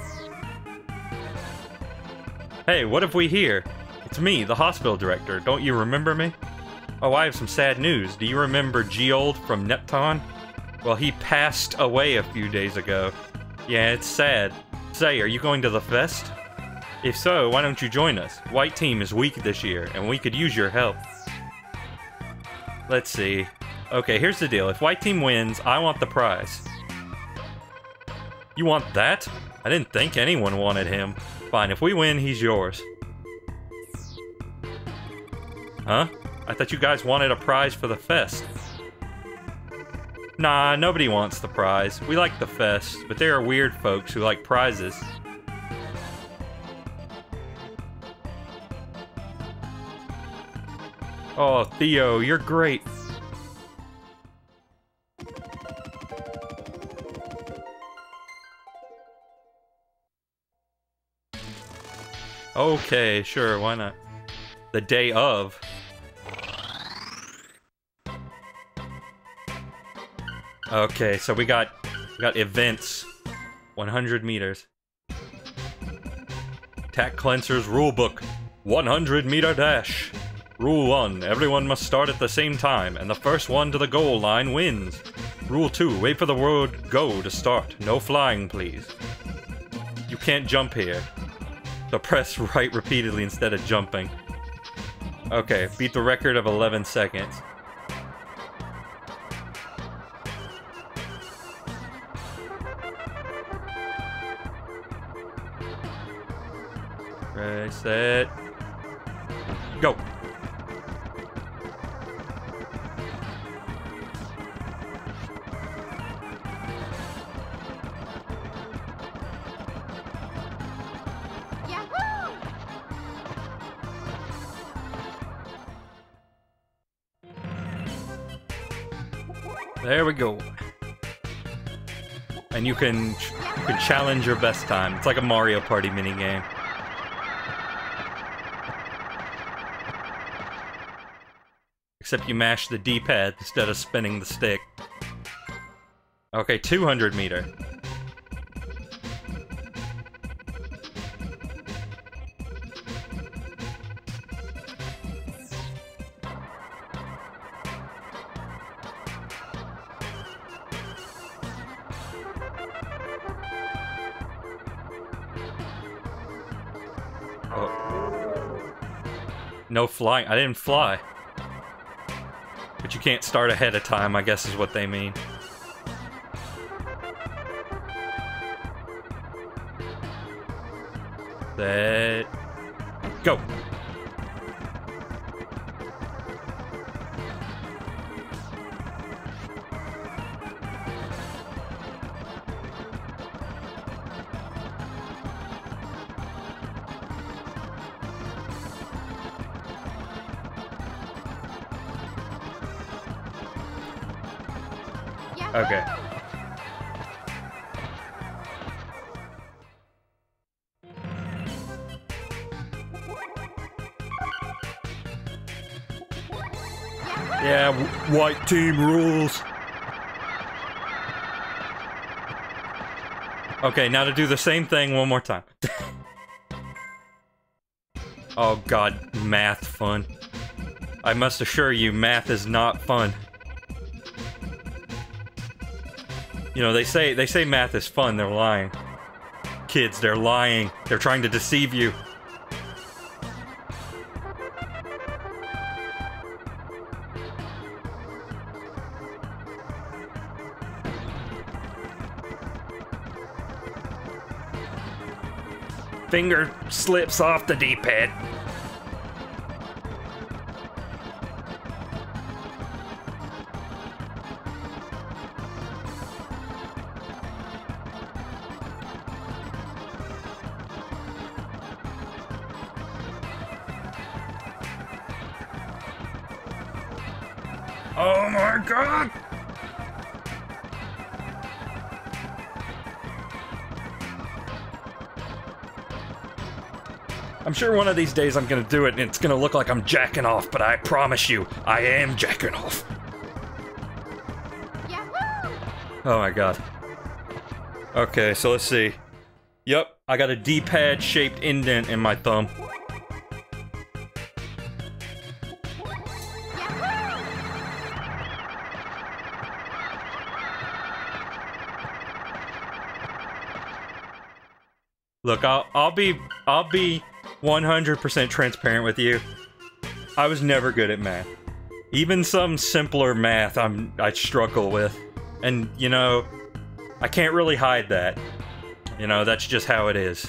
Hey, what have we here? It's me, the hospital director. Don't you remember me? Oh, I have some sad news. Do you remember Geold from Nepton? Well, he passed away a few days ago. Yeah, it's sad. Say, are you going to the fest? If so, why don't you join us? White team is weak this year, and we could use your help. Let's see. Okay, here's the deal. If white team wins, I want the prize. You want that? I didn't think anyone wanted him. Fine, if we win, he's yours. Huh? I thought you guys wanted a prize for the fest. Nah, nobody wants the prize. We like the fest, but there are weird folks who like prizes. Oh, Theo, you're great. Okay, sure, why not? The day of. Okay, so we got we got events. 100 meters. Tack Clancer's rulebook. 100 meter dash. Rule 1. Everyone must start at the same time, and the first one to the goal line wins. Rule 2. Wait for the word go to start. No flying, please. You can't jump here. So press right repeatedly instead of jumping. Okay, beat the record of 11 seconds. Ready, set, go. There we go. And you can you can challenge your best time. It's like a Mario Party minigame. Except you mash the D-pad instead of spinning the stick. Okay, 200 meter. No flying. I didn't fly. But you can't start ahead of time, I guess is what they mean. That. Go! Okay. Yeah, white team rules. Okay, now to do the same thing one more time. oh god, math fun. I must assure you, math is not fun. You know, they say they say math is fun, they're lying. Kids, they're lying. They're trying to deceive you. Finger slips off the D-pad. One of these days I'm gonna do it and it's gonna look like I'm jacking off, but I promise you, I am jacking off. Yahoo! Oh my god. Okay, so let's see. Yep, I got a D-pad shaped indent in my thumb. Look, I'll I'll be I'll be 100% transparent with you. I was never good at math. Even some simpler math I'm I struggle with. And you know, I can't really hide that. You know, that's just how it is.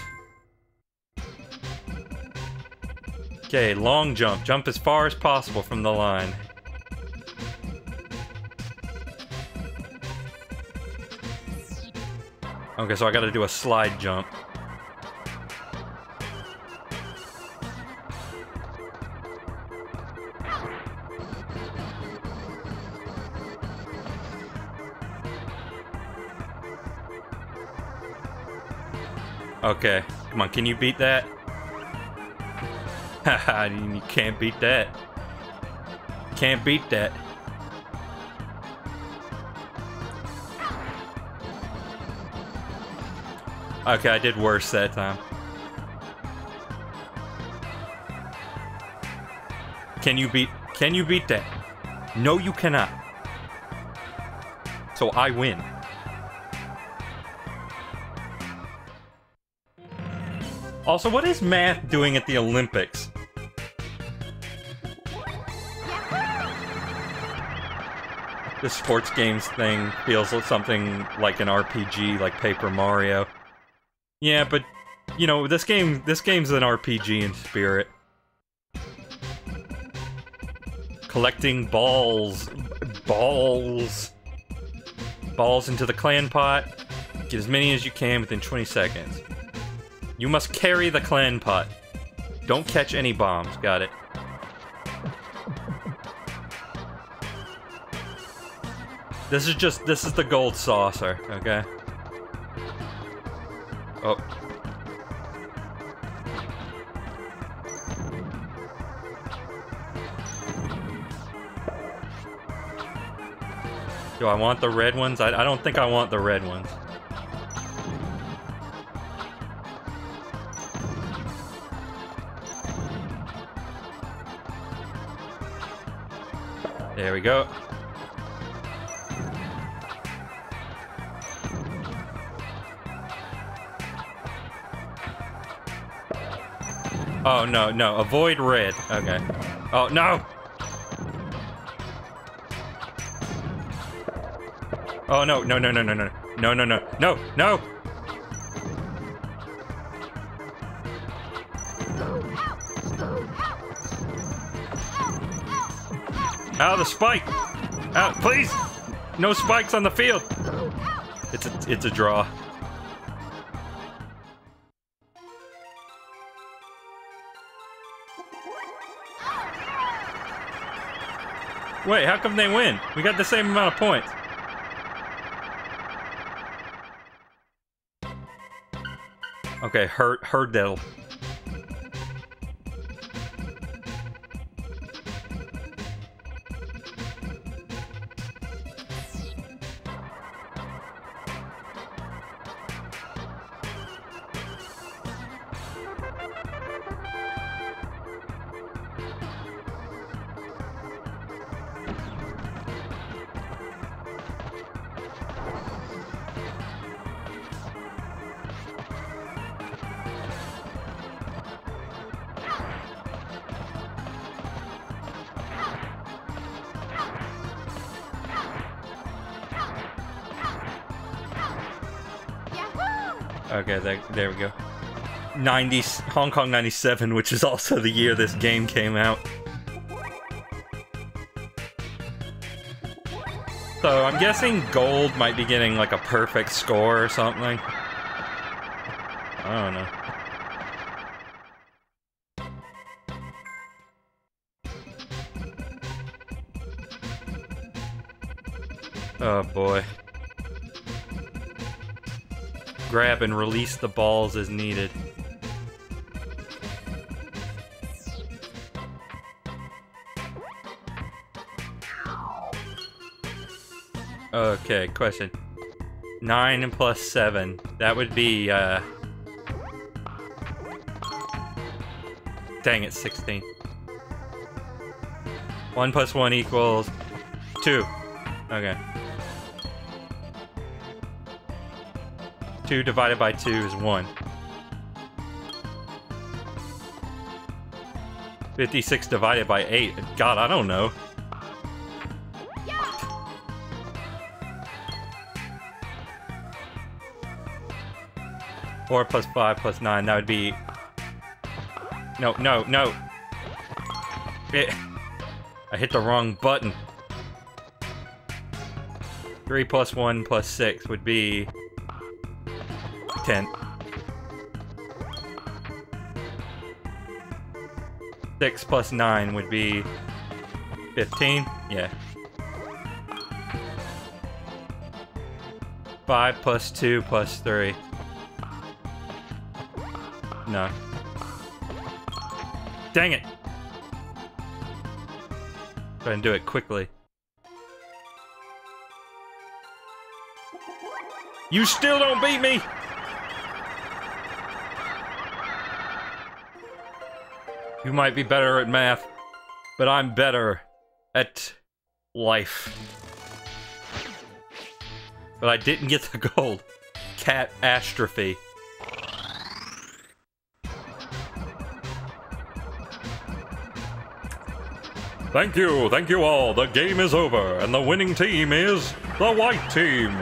Okay, long jump. Jump as far as possible from the line. Okay, so I gotta do a slide jump. Okay, come on, can you beat that? Haha, you can't beat that. Can't beat that. Okay, I did worse that time. Can you beat can you beat that? No you cannot. So I win. Also, what is math doing at the Olympics? This sports games thing feels like something like an RPG, like Paper Mario. Yeah, but you know, this game this game's an RPG in spirit. Collecting balls. Balls. Balls into the clan pot. Get as many as you can within 20 seconds. You must carry the clan pot. Don't catch any bombs. Got it. This is just, this is the gold saucer, okay? Oh. Do I want the red ones? I, I don't think I want the red ones. There we go. Oh, no, no. Avoid red. Okay. Oh, no! Oh, no, no, no, no, no, no. No, no, no. No, no! Out of the spike! Out, please! No spikes on the field! It's a, it's a draw. Wait, how come they win? We got the same amount of points. Okay, Herd Herdell. There, we go. 90 Hong Kong 97, which is also the year this game came out. So I'm guessing gold might be getting like a perfect score or something. I don't know. Oh boy. Grab and release the balls as needed. Okay, question. 9 plus 7. That would be, uh... Dang it, 16. 1 plus 1 equals 2. Okay. 2 divided by 2 is 1. 56 divided by 8. God, I don't know. Four plus five plus nine, that would be... No, no, no! It... I hit the wrong button. Three plus one plus six would be... 6 plus 9 would be 15? Yeah. 5 plus 2 plus 3. No. Dang it! Try and do it quickly. You still don't beat me! You might be better at math, but I'm better at life. But I didn't get the gold. Cat Catastrophe. Thank you, thank you all. The game is over, and the winning team is the white team.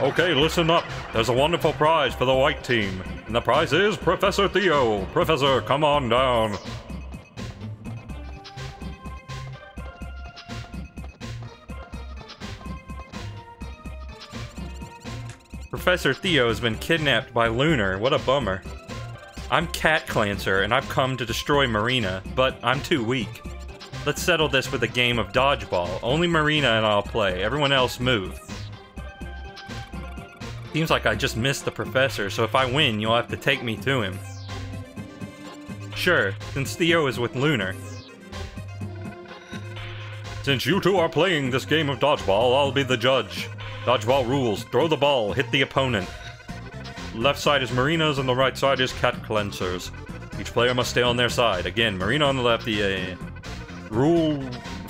Okay, listen up. There's a wonderful prize for the white team. And the prize is Professor Theo. Professor, come on down. Professor Theo has been kidnapped by Lunar. What a bummer. I'm Cat Clancer, and I've come to destroy Marina, but I'm too weak. Let's settle this with a game of dodgeball. Only Marina and I'll play. Everyone else move. Seems like I just missed the professor, so if I win, you'll have to take me to him. Sure, since Theo is with Lunar. Since you two are playing this game of dodgeball, I'll be the judge. Dodgeball rules. Throw the ball, hit the opponent. Left side is Marina's and the right side is Cat Clancers. Each player must stay on their side. Again, Marina on the left, the rule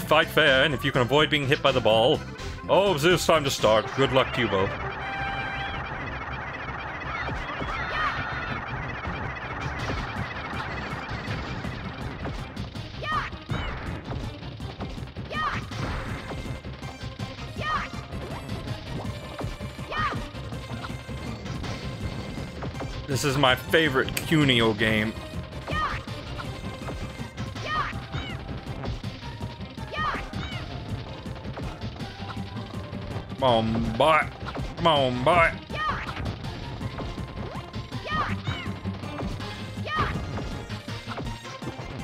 fight fair, and if you can avoid being hit by the ball. Oh, it's time to start. Good luck to you both. This is my favorite Kunio game. Come on, boy. Come on, boy.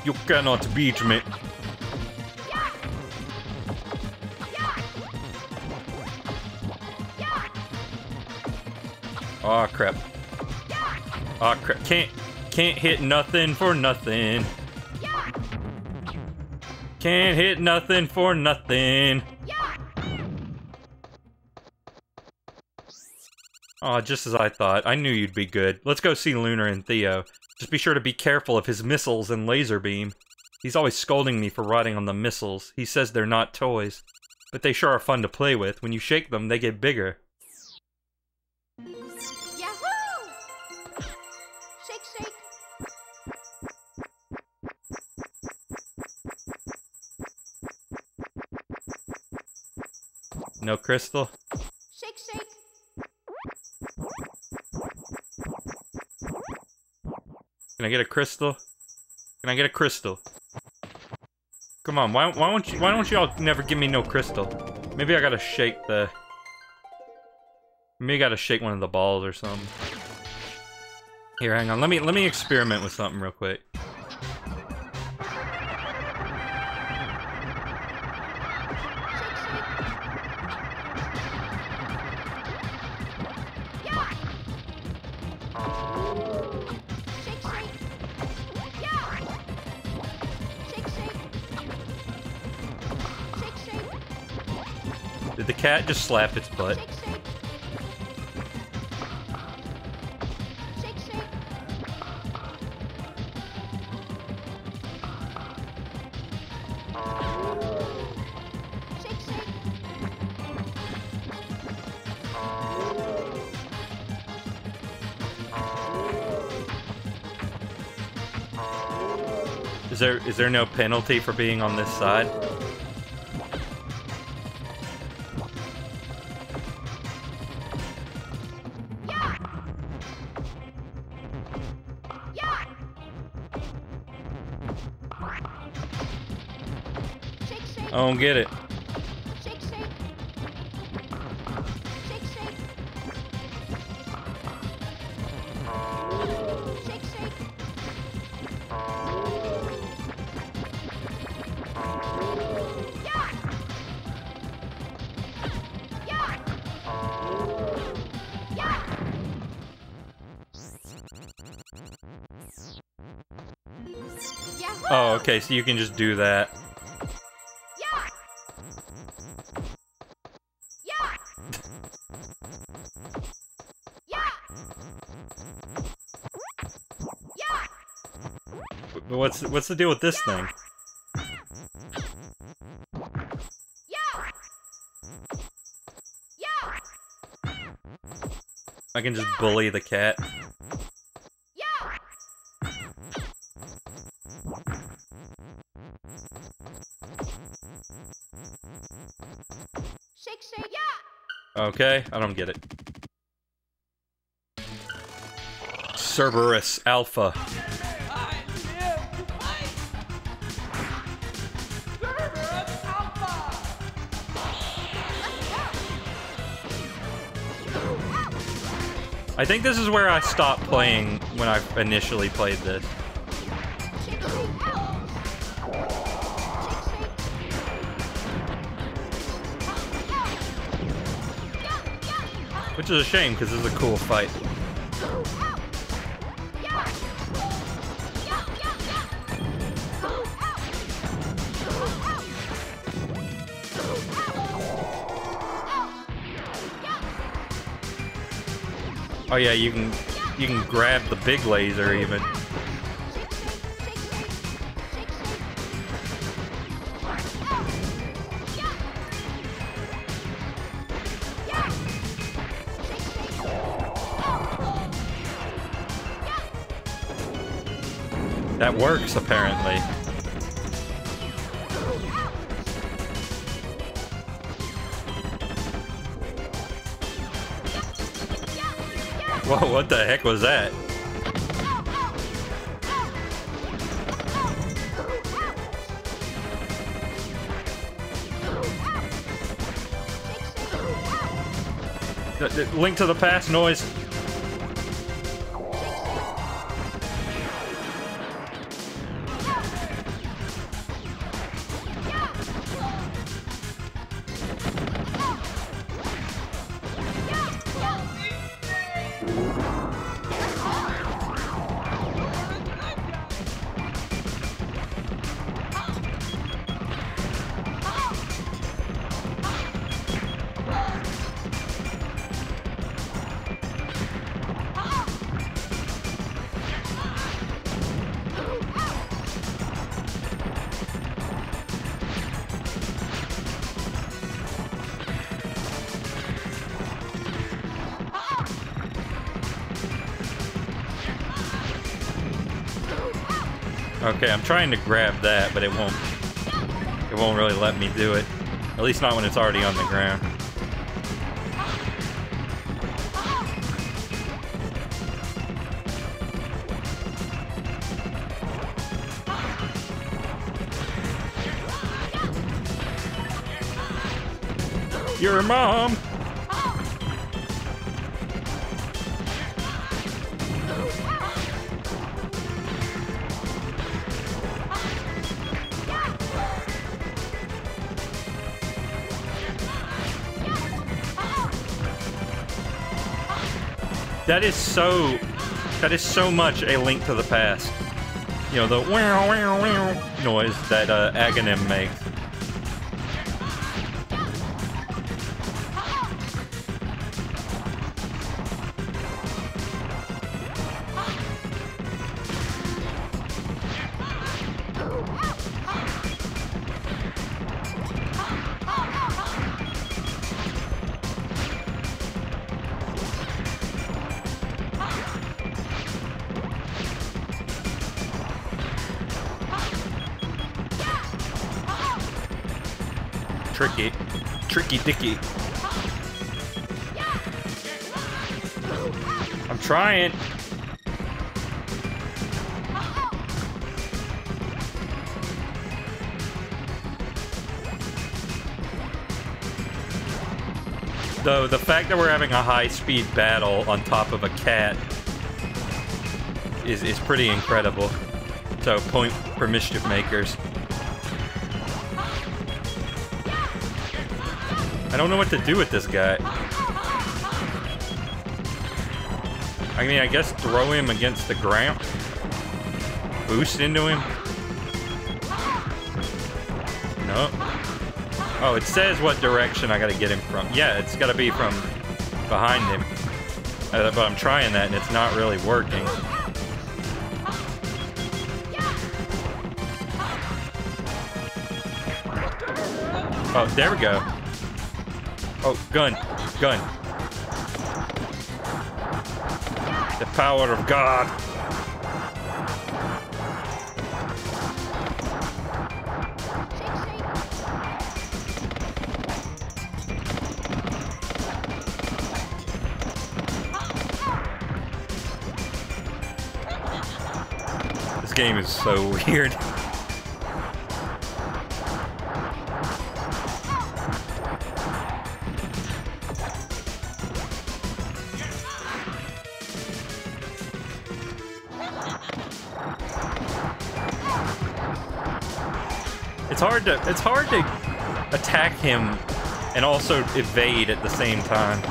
You cannot beat me. Oh crap. Oh crap. Can't can't hit nothing for nothing. Can't hit nothing for nothing. Oh, just as I thought. I knew you'd be good. Let's go see Lunar and Theo. Just be sure to be careful of his missiles and laser beam. He's always scolding me for riding on the missiles. He says they're not toys. But they sure are fun to play with. When you shake them, they get bigger. No crystal? Shake, shake. Can I get a crystal? Can I get a crystal? Come on, why, why don't you why don't y'all never give me no crystal? Maybe I gotta shake the Maybe I gotta shake one of the balls or something. Here, hang on. Let me let me experiment with something real quick. Cat just slap its butt? Is there is there no penalty for being on this side? Don't get it. Shake, shake. Shake, shake. Shake, shake. Yeah. Yeah. Yeah. Oh, okay, so you can just do that. What's the deal with this thing? Yeah. Yeah. I can just bully the cat. Shake, shake. Yeah. Okay, I don't get it. Cerberus Alpha. I think this is where I stopped playing when I initially played this. Which is a shame because this is a cool fight. Oh yeah, you can you can grab the big laser even. That works apparently. Whoa, what the heck was that? Link to the past noise. Okay, I'm trying to grab that, but it won't. It won't really let me do it. At least not when it's already on the ground. Your mom. That is so. That is so much a link to the past. You know the wow wow wow noise that uh, Agahnim makes. The fact that we're having a high-speed battle on top of a cat is is pretty incredible. So point for mischief makers. I don't know what to do with this guy. I mean, I guess throw him against the ground. Boost into him. Oh, it says what direction I gotta get him from. Yeah, it's gotta be from behind him. Uh, but I'm trying that and it's not really working. Oh, there we go. Oh, gun. Gun. The power of God. So weird. It's hard to it's hard to attack him and also evade at the same time.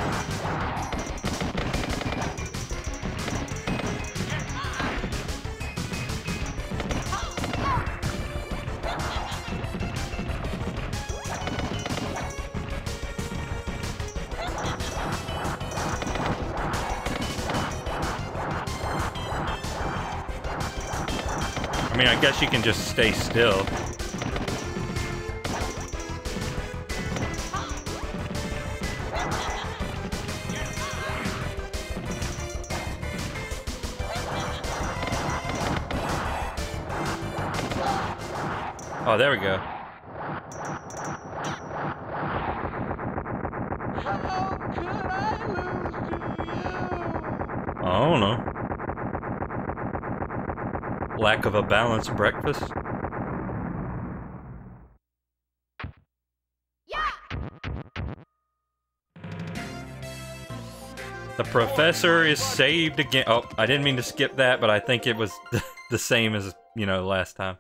Guess you can just stay still. Oh, there we go. A balanced breakfast? Yeah! The professor is saved again. Oh, I didn't mean to skip that, but I think it was the same as, you know, last time.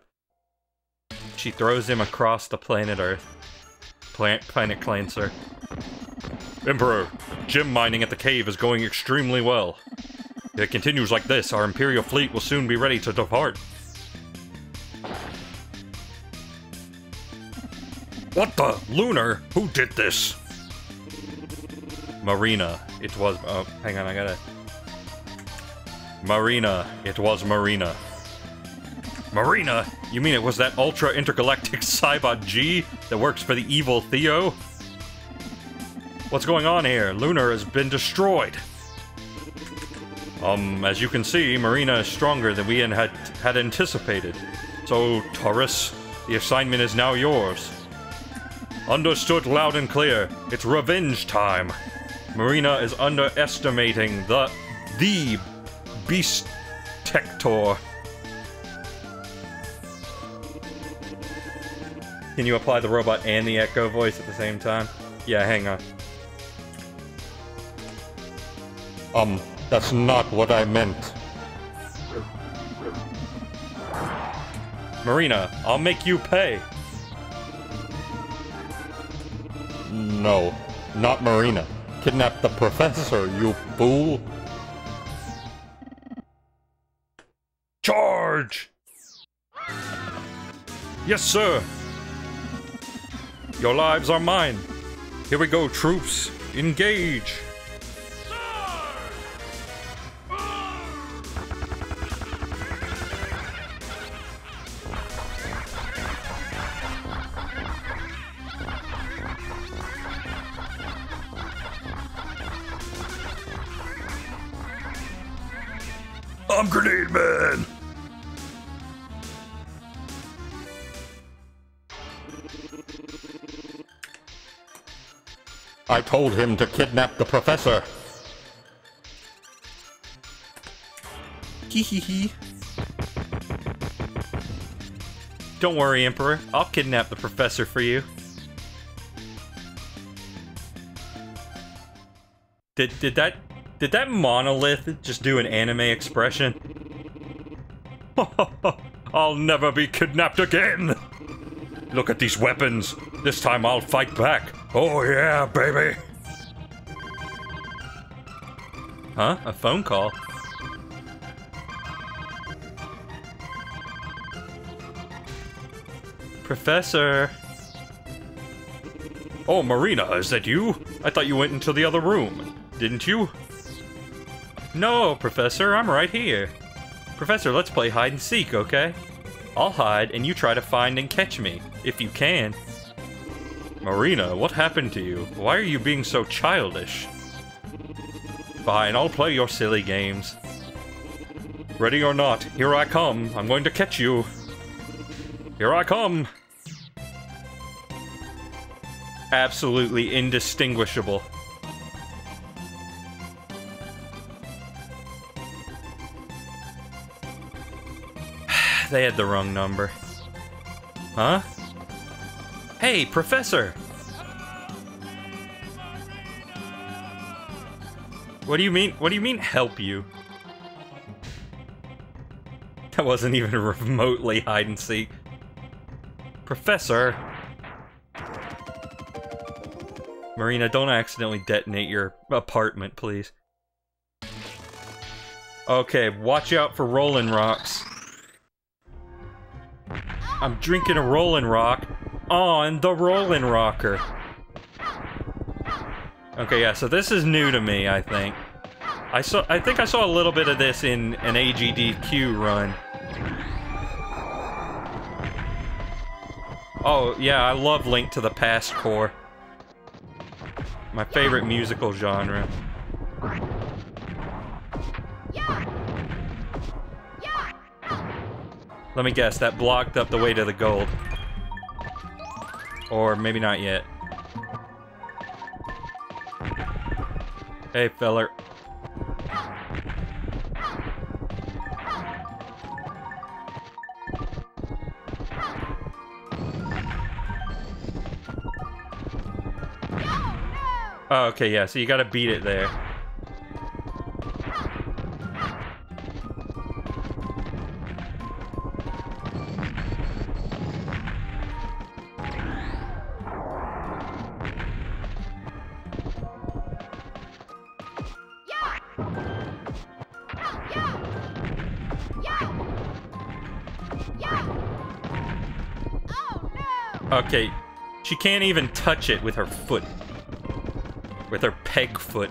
She throws him across the planet Earth. Planet, planet Clancer. Emperor, gem mining at the cave is going extremely well. If it continues like this, our Imperial fleet will soon be ready to depart. What the? Lunar? Who did this? Marina. It was. Oh, hang on, I gotta. Marina. It was Marina. Marina? You mean it was that ultra intergalactic Cybot G that works for the evil Theo? What's going on here? Lunar has been destroyed. Um, as you can see, Marina is stronger than we had had anticipated. So, Tarus, the assignment is now yours. Understood loud and clear. It's revenge time. Marina is underestimating the the Beast Tector. Can you apply the robot and the echo voice at the same time? Yeah, hang on. Um, that's not what I meant. Marina, I'll make you pay. No, not Marina. Kidnap the professor, you fool. Charge! Yes, sir. Your lives are mine. Here we go, troops. Engage. I'm Grenade Man! I told him to kidnap the professor. Hee hee hee. Don't worry, Emperor. I'll kidnap the professor for you. Did did that did that monolith just do an anime expression? I'll never be kidnapped again! Look at these weapons. This time I'll fight back. Oh yeah, baby. Huh? A phone call? Professor. Oh, Marina, is that you? I thought you went into the other room. Didn't you? No, Professor, I'm right here. Professor, let's play hide and seek, okay? I'll hide and you try to find and catch me, if you can. Marina, what happened to you? Why are you being so childish? Fine, I'll play your silly games. Ready or not, here I come. I'm going to catch you. Here I come. Absolutely indistinguishable. they had the wrong number. Huh? Hey, Professor! What do you mean? What do you mean, help you? That wasn't even remotely hide and seek. Professor! Marina, don't accidentally detonate your apartment, please. Okay, watch out for rolling rocks. I'm drinking a rolling rock on the rolling rocker. Okay, yeah, so this is new to me, I think. I saw I think I saw a little bit of this in an AGDQ run. Oh, yeah, I love Link to the Past core. My favorite musical genre. Let me guess, that blocked up the way to the gold. Or maybe not yet. Hey, feller. Oh, okay, yeah, so you gotta beat it there. She can't even touch it with her foot. With her peg foot.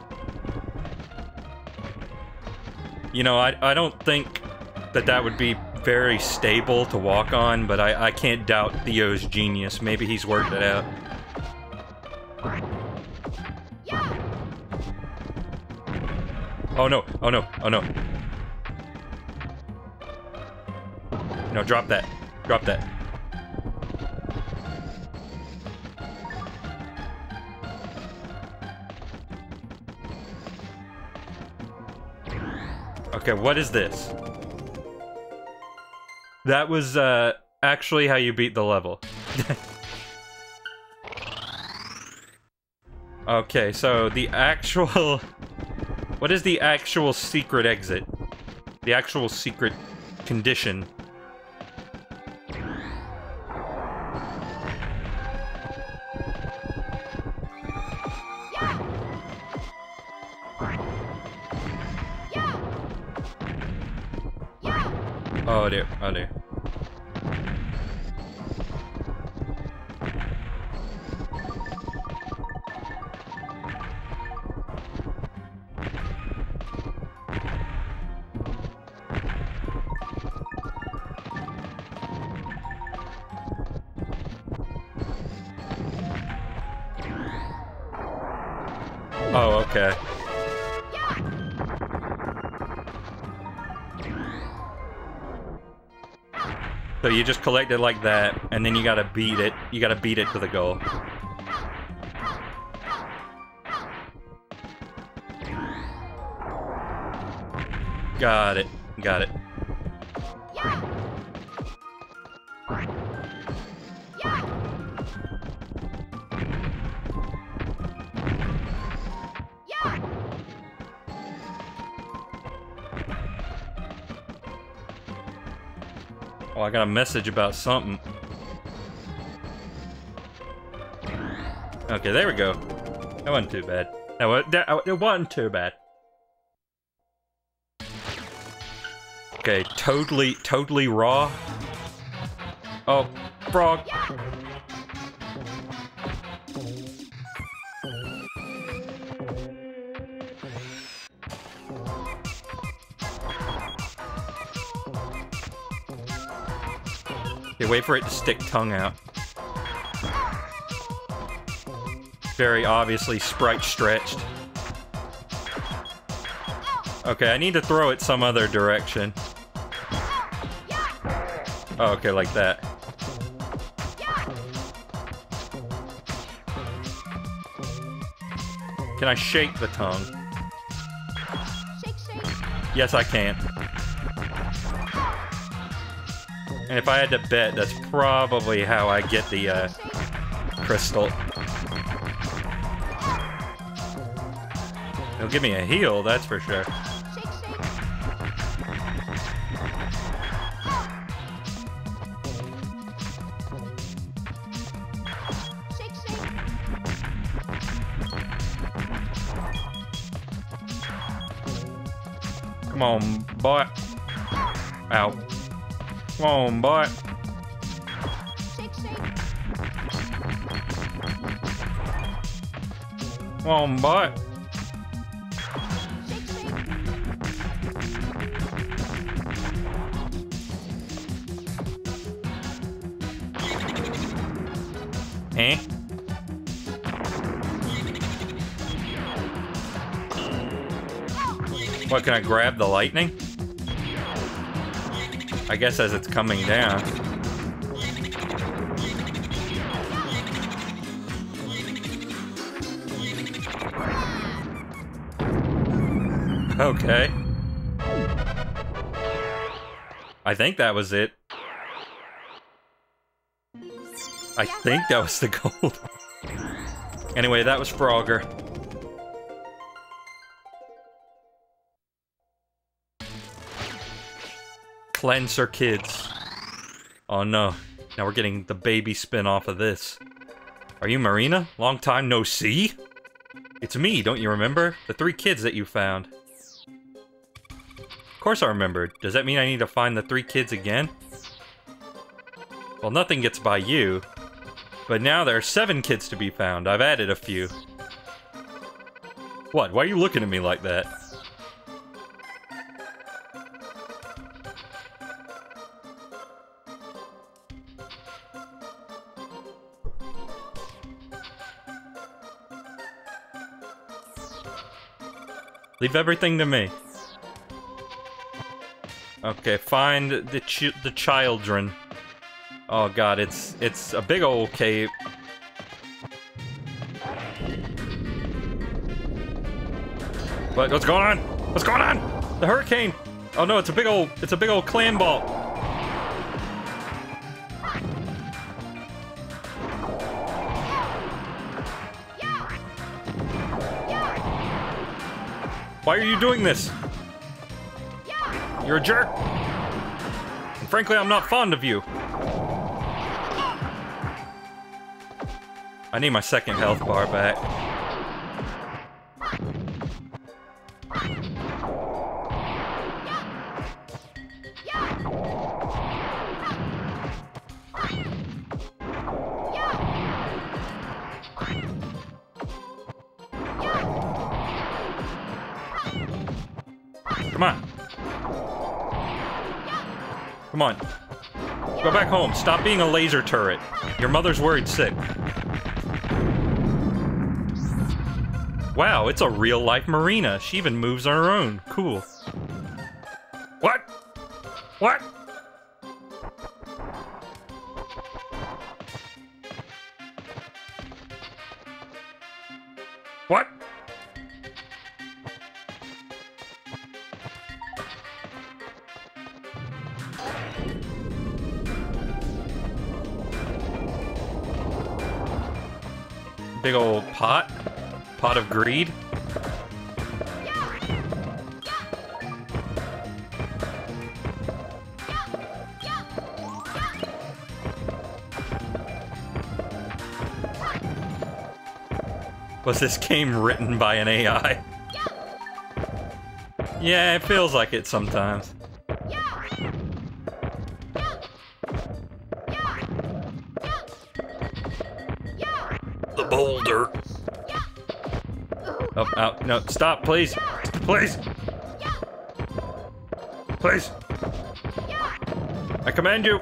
You know, I, I don't think that that would be very stable to walk on, but I, I can't doubt Theo's genius. Maybe he's worked it out. Oh no, oh no, oh no. No, drop that. Drop that. Okay, what is this? That was, uh, actually how you beat the level. okay, so the actual... What is the actual secret exit? The actual secret condition? Just collect it like that, and then you gotta beat it. You gotta beat it to the goal. Got it. Got it. I got a message about something. Okay, there we go. That wasn't too bad. That, wa- that, it wasn't too bad. Okay, totally, totally raw. Oh, frog. Okay, wait for it to stick tongue out. Very obviously sprite stretched. Okay, I need to throw it some other direction. Oh, okay, like that. Can I shake the tongue? Shake, shake. Yes, I can. And if I had to bet, that's probably how I get the uh, crystal. It'll give me a heal, that's for sure. Come on, boy. Come on, boy. Eh? What, can I grab the lightning? I guess as it's coming down. Okay. I think that was it. I think that was the gold. anyway, that was Frogger. Clancer kids. Oh no. Now we're getting the baby spin off of this. Are you Marina? Long time no see? It's me, don't you remember? The three kids that you found. Of course I remember. Does that mean I need to find the three kids again? Well, nothing gets by you. But now there are seven kids to be found. I've added a few. What? Why are you looking at me like that? Leave everything to me. Okay, find the ch the children. Oh god, it's it's a big old cave. What, what's going on? What's going on? The hurricane! Oh no, it's a big old it's a big old clam ball. Why are you doing this? You're a jerk. And frankly, I'm not fond of you. I need my second health bar back. Come on. Come on. Go back home. Stop being a laser turret. Your mother's worried sick. Wow, it's a real life marina. She even moves on her own. Cool. What? What? Big old pot? Pot of greed? Was this game written by an AI? Yeah, it feels like it sometimes. Oh, oh, no, stop, please. Please. Please. I command you.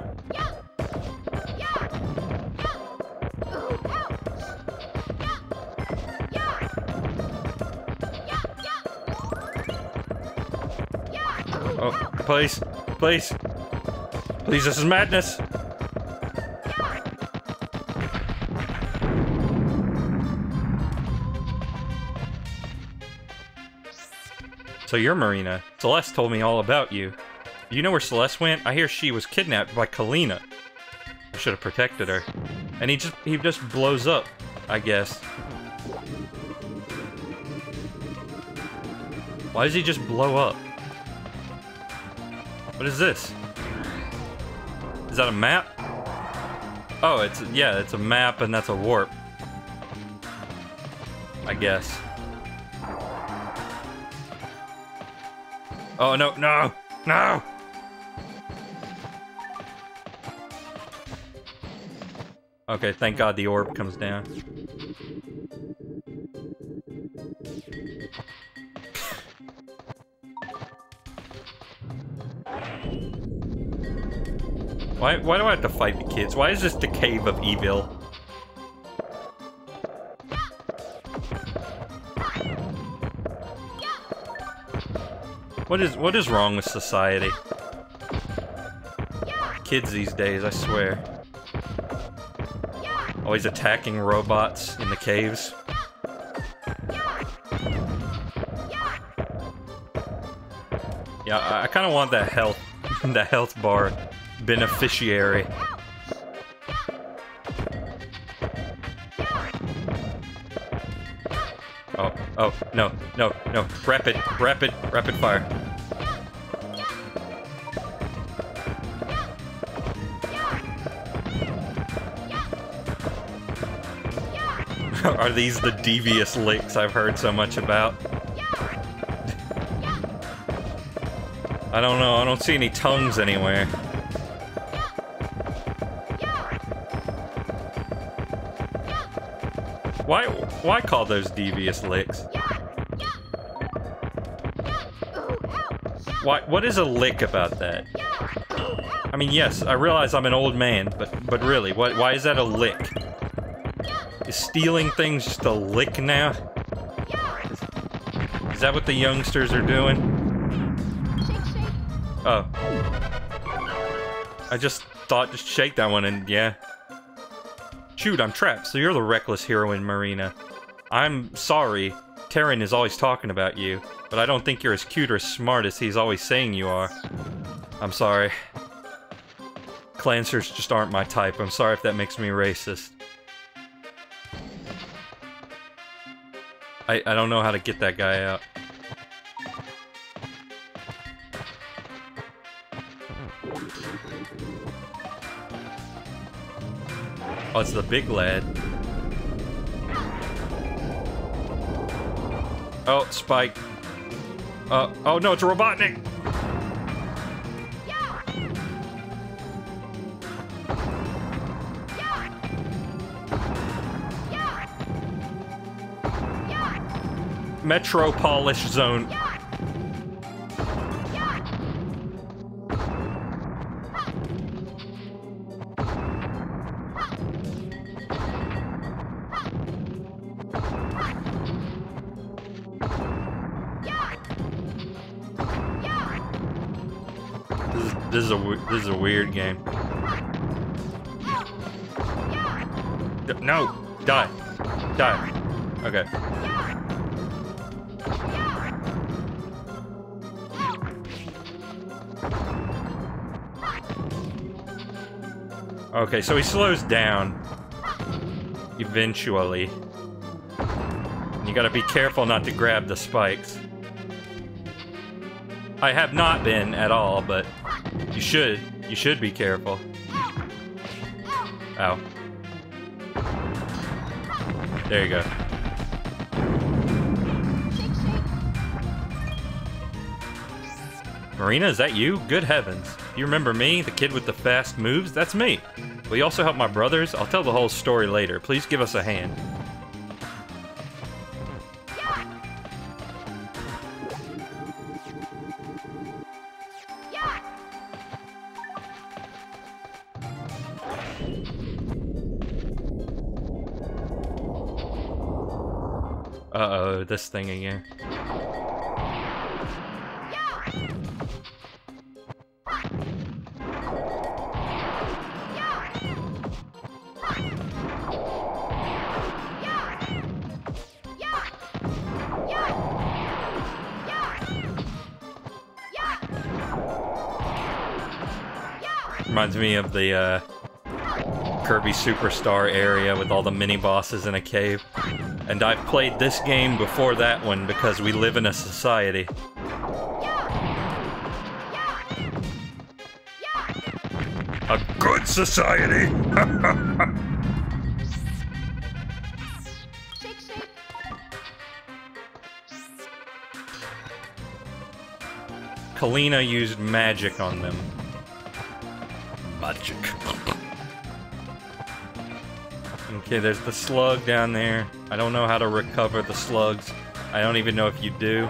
Oh, please. Please. Please, this is madness. So you're Marina. Celeste told me all about you. You know where Celeste went? I hear she was kidnapped by Kalina. I should have protected her. And he just he just blows up, I guess. Why does he just blow up? What is this? Is that a map? Oh, it's yeah, it's a map and that's a warp. I guess. Oh no, no, no! Okay, thank God the orb comes down. Why, why do I have to fight the kids? Why is this the cave of evil? What is what is wrong with society? Kids these days, I swear. Always attacking robots in the caves. Yeah, I, I kind of want that health, that health bar beneficiary. Oh, oh, no, no, no. Rapid, rapid, rapid fire. Are these the devious licks I've heard so much about? I don't know, I don't see any tongues anywhere. why why call those devious licks? Why? What is a lick about that? I mean, yes, I realize I'm an old man, but but really, what? Why is that a lick? Stealing things just a lick now? Is that what the youngsters are doing? Oh. I just thought just shake that one and yeah. Shoot, I'm trapped, so you're the reckless heroine, Marina. I'm sorry. Terran is always talking about you, but I don't think you're as cute or smart as he's always saying you are. I'm sorry. Clancers just aren't my type. I'm sorry if that makes me racist. I, I don't know how to get that guy out. Oh, it's the big lad. Oh, Spike. Uh, oh no, it's a Robotnik! Metropolis Zone. This is, a this is a weird game. D- No, die, die. Okay. Okay, so he slows down. Eventually. You gotta be careful not to grab the spikes. I have not been at all, but you should. You should be careful. Ow. There you go. Marina, is that you? Good heavens. You remember me, the kid with the fast moves? That's me. Will you also help my brothers? I'll tell the whole story later. Please give us a hand. Uh-oh, this thing again. Reminds me of the uh, Kirby Superstar area with all the mini bosses in a cave. And I've played this game before that one because we live in a society. A good society! Kalina used magic on them. Magic. Okay, there's the slug down there. I don't know how to recover the slugs. I don't even know if you do.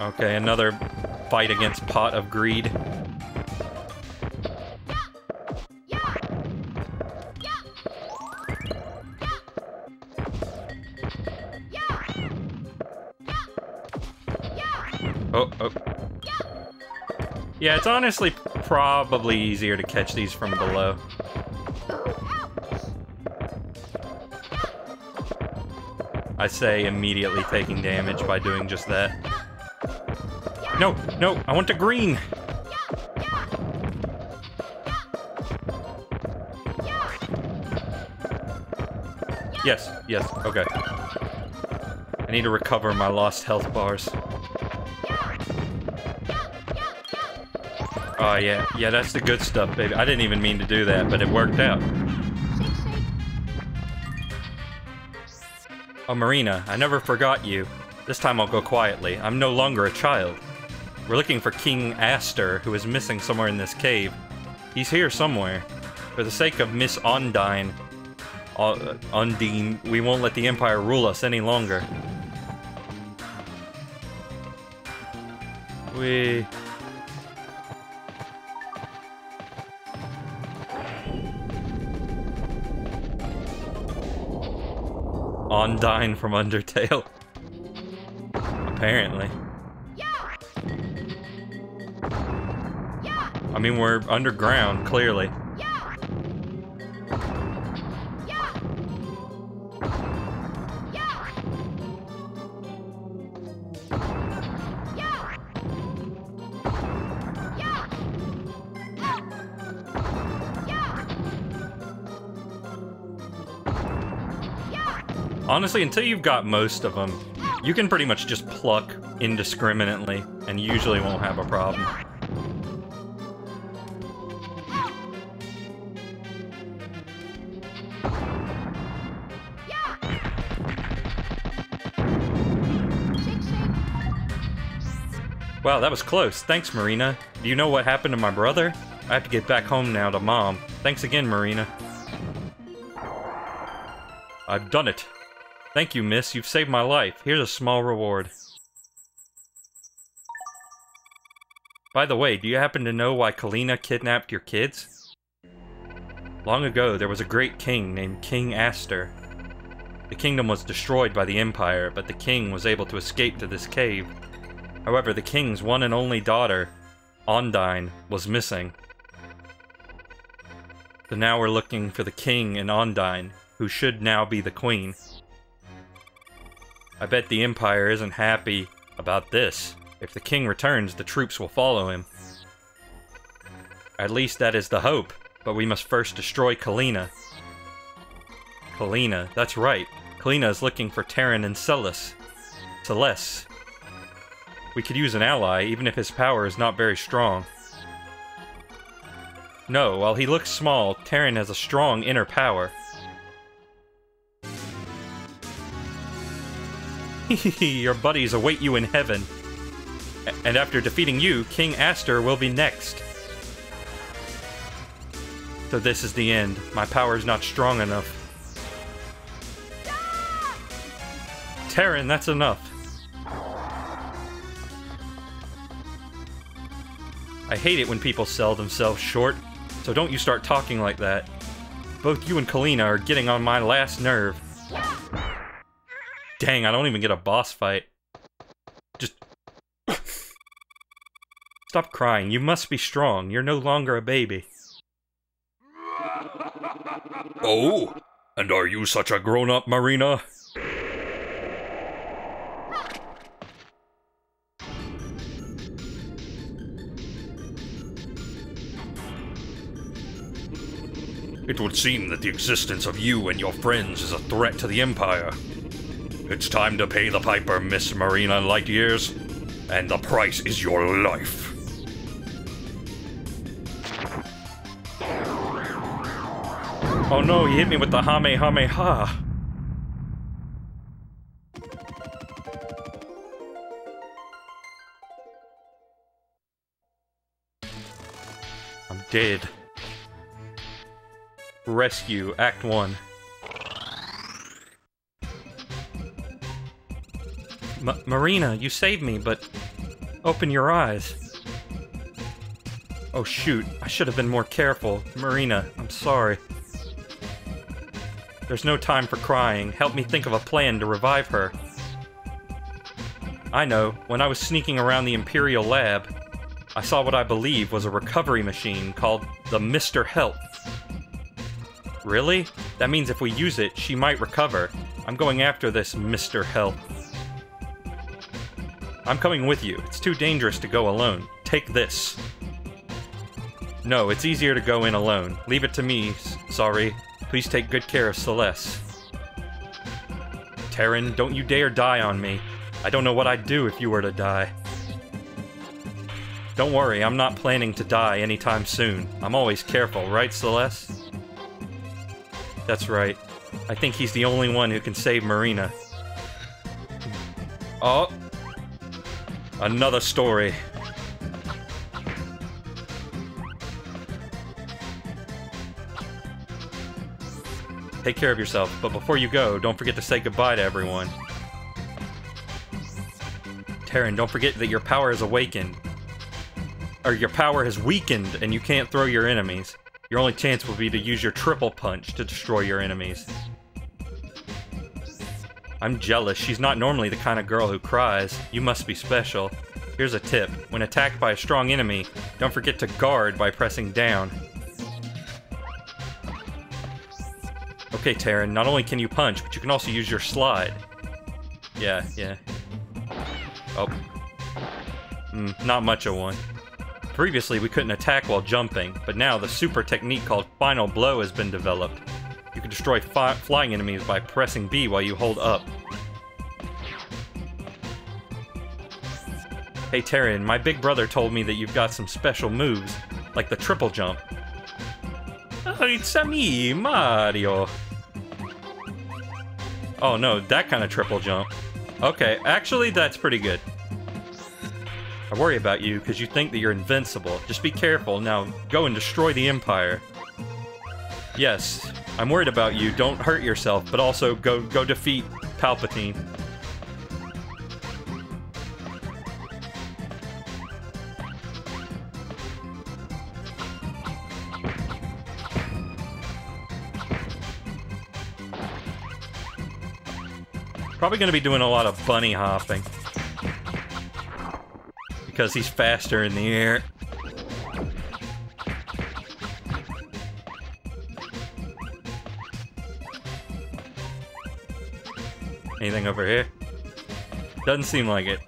Okay, another fight against Pot of Greed. Oh, oh. Yeah, it's honestly probably easier to catch these from below. I say immediately taking damage by doing just that. No, no, I want the green! Yes, yes, okay. I need to recover my lost health bars. Oh yeah, yeah, that's the good stuff, baby. I didn't even mean to do that, but it worked out. Oh, Marina, I never forgot you. This time I'll go quietly. I'm no longer a child. We're looking for King Aster, who is missing somewhere in this cave. He's here somewhere. For the sake of Miss Ondine, uh, Undine, we won't let the Empire rule us any longer. We. Ondine from Undertale. Apparently. I mean, we're underground, clearly. Honestly, until you've got most of them, you can pretty much just pluck indiscriminately and usually won't have a problem. Wow, that was close. Thanks, Marina. Do you know what happened to my brother? I have to get back home now to mom. Thanks again, Marina. I've done it. Thank you, miss. You've saved my life. Here's a small reward. By the way, do you happen to know why Kalina kidnapped your kids? Long ago, there was a great king named King Aster. The kingdom was destroyed by the Empire, but the king was able to escape to this cave. However, the king's one and only daughter, Ondine, was missing. So now we're looking for the king and Ondine, who should now be the queen. I bet the Empire isn't happy about this. If the king returns, the troops will follow him. At least that is the hope, but we must first destroy Kalina. Kalina, that's right. Kalina is looking for Terran and Celis. Celeste. We could use an ally, even if his power is not very strong. No, while he looks small, Terran has a strong inner power. Your buddies await you in heaven. And after defeating you, King Aster will be next. So this is the end. My power is not strong enough. Terran, that's enough. I hate it when people sell themselves short, so don't you start talking like that. Both you and Kalina are getting on my last nerve. Dang, I don't even get a boss fight. Just. Stop crying. You must be strong. You're no longer a baby. Oh? And are you such a grown up, Marina? It would seem that the existence of you and your friends is a threat to the Empire. It's time to pay the piper, Miss Marina Liteyears, and the price is your life. Oh no, he hit me with the Hame Hame Ha. I'm dead. Rescue, Act 1. Ma Marina, you saved me, but open your eyes. Oh shoot, I should have been more careful. Marina, I'm sorry. There's no time for crying. Help me think of a plan to revive her. I know. When I was sneaking around the Imperial lab, I saw what I believe was a recovery machine called the Mr. Help. Really? That means if we use it, she might recover. I'm going after this Mr. Help. I'm coming with you. It's too dangerous to go alone. Take this. No, it's easier to go in alone. Leave it to me, sorry. Please take good care of Celeste. Terran, don't you dare die on me. I don't know what I'd do if you were to die. Don't worry, I'm not planning to die anytime soon. I'm always careful, right, Celeste? That's right. I think he's the only one who can save Marina. Oh! Another story. Take care of yourself, but before you go, don't forget to say goodbye to everyone. Terran, don't forget that your power has awakened. Or your power has weakened and you can't throw your enemies. Your only chance will be to use your triple punch to destroy your enemies. I'm jealous. She's not normally the kind of girl who cries. You must be special. Here's a tip. When attacked by a strong enemy, don't forget to guard by pressing down. Okay, Terran, not only can you punch, but you can also use your slide. Yeah, yeah. Oh. Mm, not much of one. Previously, we couldn't attack while jumping, but now the super technique called Final Blow has been developed. You can destroy flying enemies by pressing B while you hold up. Hey Terran, my big brother told me that you've got some special moves, like the triple jump. Oh, it's a me, Mario. Oh no, that kind of triple jump. Okay, actually, that's pretty good. I worry about you because you think that you're invincible. Just be careful. Now, go and destroy the Empire. Yes, I'm worried about you. Don't hurt yourself, but also go go defeat Palpatine. Probably going to be doing a lot of bunny hopping. Because he's faster in the air. Anything over here? Doesn't seem like it.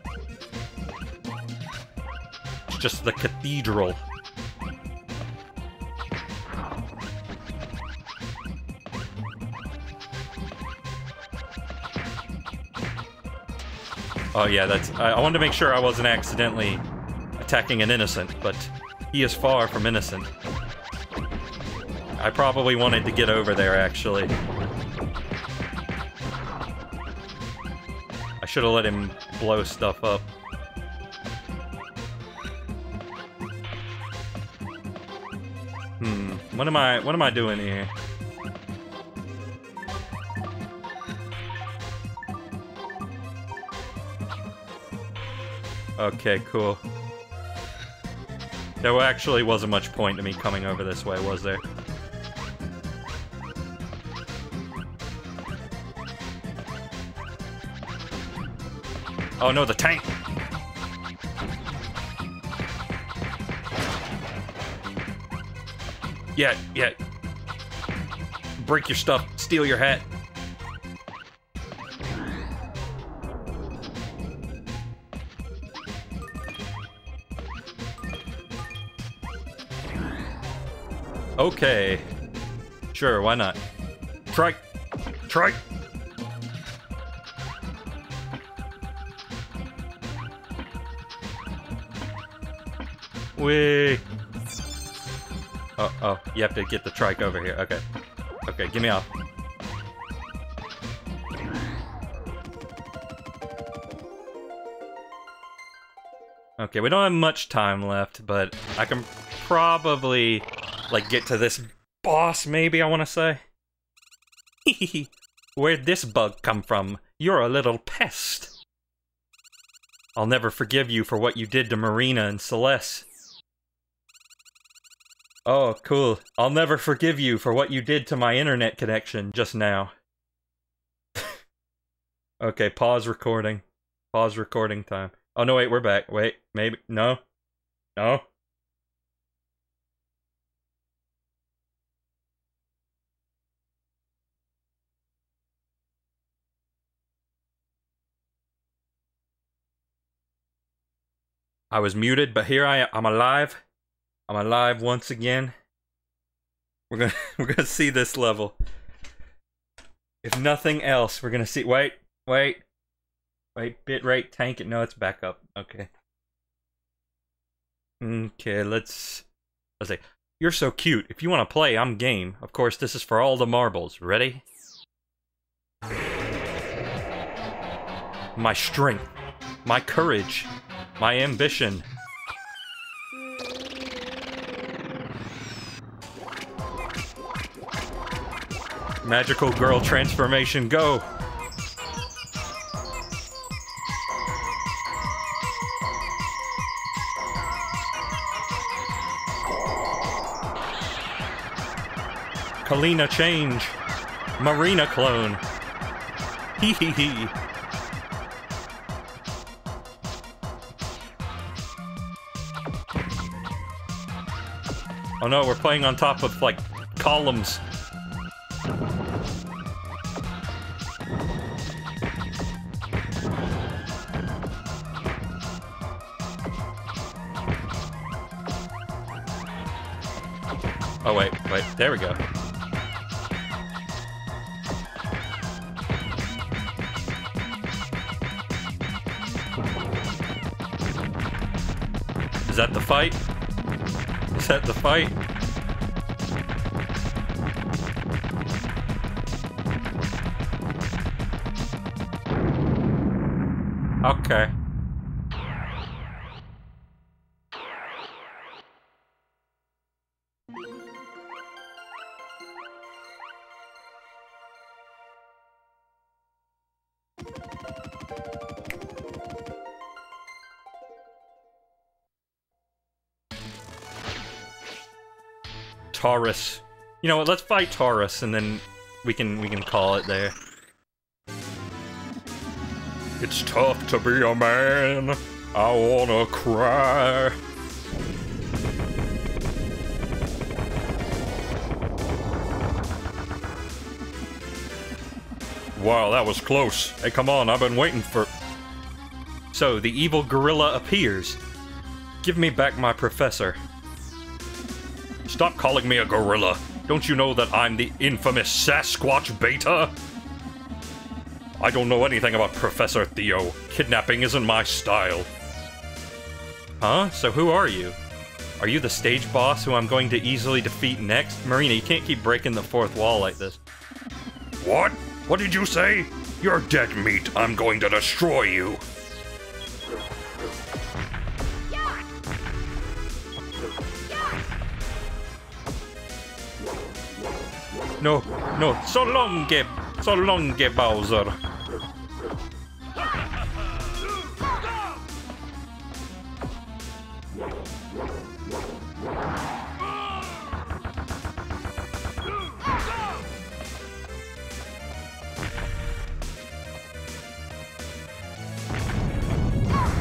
It's just the cathedral. Oh yeah, that's. I, I wanted to make sure I wasn't accidentally attacking an innocent, but he is far from innocent. I probably wanted to get over there, actually. Should have let him blow stuff up. Hmm. What am I? What am I doing here? Okay, cool. There actually wasn't much point to me coming over this way, was there? Oh no, the tank! Yeah, yeah. Break your stuff, steal your hat. Okay. Sure, why not? Trike! Trike! Wee! Oh, oh, you have to get the trike over here. Okay. Okay, give me off. Okay, we don't have much time left, but I can probably, like, get to this boss, maybe, I want to say. Where'd this bug come from? You're a little pest. I'll never forgive you for what you did to Marina and Celeste. Oh, cool. I'll never forgive you for what you did to my internet connection just now. okay, pause recording. Pause recording time. Oh, no, wait, we're back. Wait, maybe. No. No. I was muted, but here I am. I'm alive. I'm alive once again. We're gonna we're gonna see this level. If nothing else, we're gonna see. Wait, wait, wait. Bit Bitrate tank it. No, it's back up. Okay. Okay, let's let's see. You're so cute. If you want to play, I'm game. Of course, this is for all the marbles. Ready? My strength, my courage, my ambition. Magical girl transformation, go! Kalina change. Marina clone. Hee hee hee. Oh no, we're playing on top of like columns. There we go. Is that the fight? Is that the fight? Okay. Tarus. You know what? Let's fight Tarus, and then we can we can call it there. It's tough to be a man. I wanna cry. Wow, that was close. Hey, come on, I've been waiting for. So, the evil gorilla appears. Give me back my professor. Stop calling me a gorilla. Don't you know that I'm the infamous Sasquatch Beta? I don't know anything about Professor Theo. Kidnapping isn't my style. Huh? So who are you? Are you the stage boss who I'm going to easily defeat next? Marina, you can't keep breaking the fourth wall like this. What? What did you say? You're dead meat. I'm going to destroy you. No, no, so long. So long, Bowser.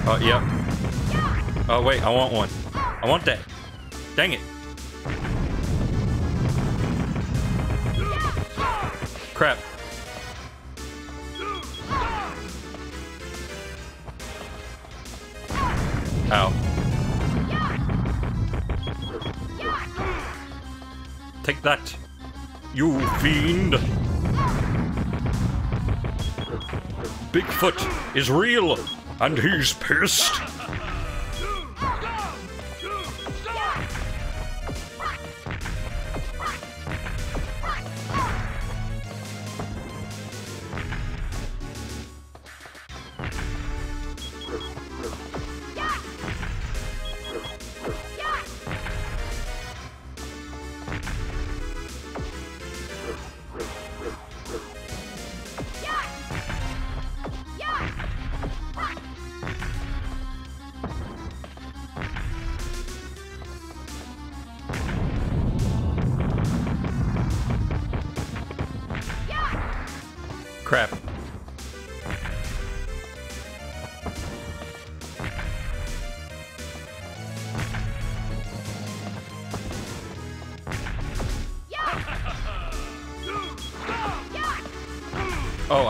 Uh, oh, yep. Oh, uh, wait, I want one. I want that. Dang it. Crap. Ow. Take that, you fiend! Bigfoot is real, and he's pissed.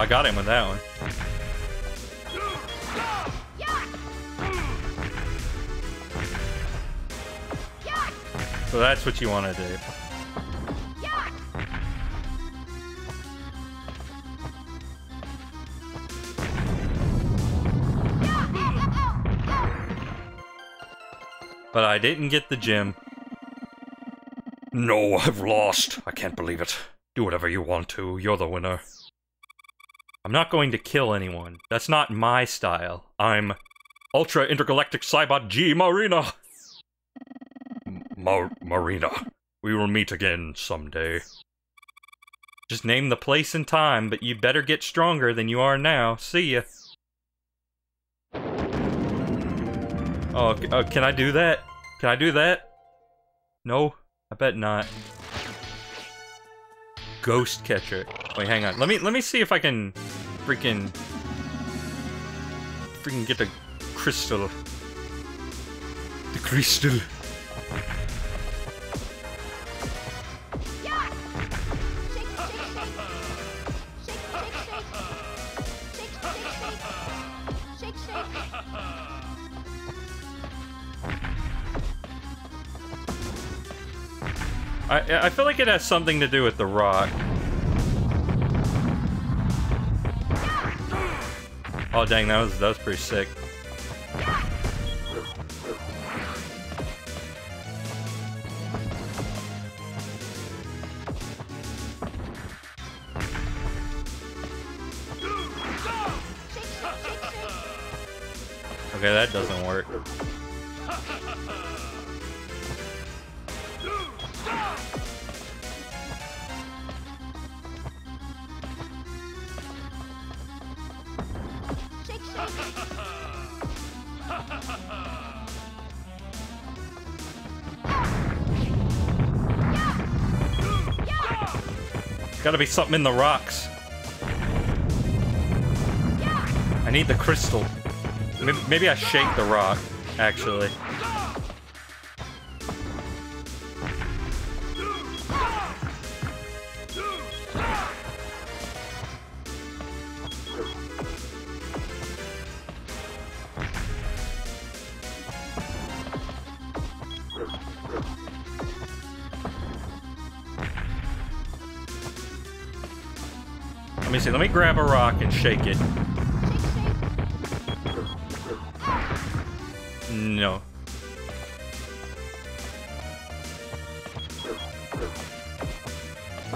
I got him with that one. So that's what you want to do. But I didn't get the gym. No, I've lost. I can't believe it. Do whatever you want to. You're the winner. I'm not going to kill anyone. That's not my style. I'm Ultra Intergalactic Cybot G Marina. Mar- Marina. We will meet again someday. Just name the place and time, but you better get stronger than you are now. See ya. Oh, oh, can I do that? Can I do that? No, I bet not. Ghost catcher. Wait, hang on. Let me let me see if I can freaking freaking get the crystal. The crystal. Yeah. Shake, shake, shake. Shake, shake, shake. Shake, shake, shake. I I feel like it has something to do with the rock. Oh dang, that was that was pretty sick. Be something in the rocks. I need the crystal. Maybe, maybe I shake the rock, actually. See. Let me grab a rock and shake it. No.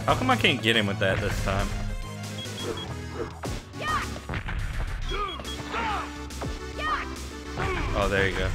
How come I can't get him with that this time? Oh, there you go.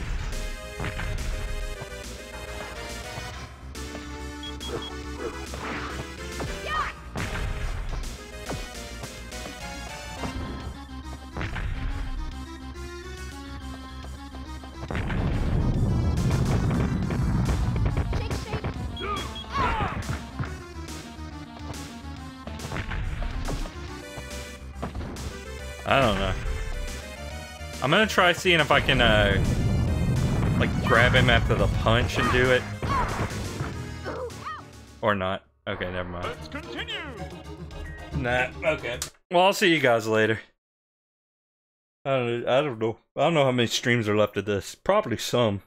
Try seeing if I can, uh, like, grab him after the punch and do it. Or not. Okay, never mind. Let's continue. Nah, okay. Well, I'll see you guys later. I don't, I don't know. I don't know how many streams are left of this. Probably some.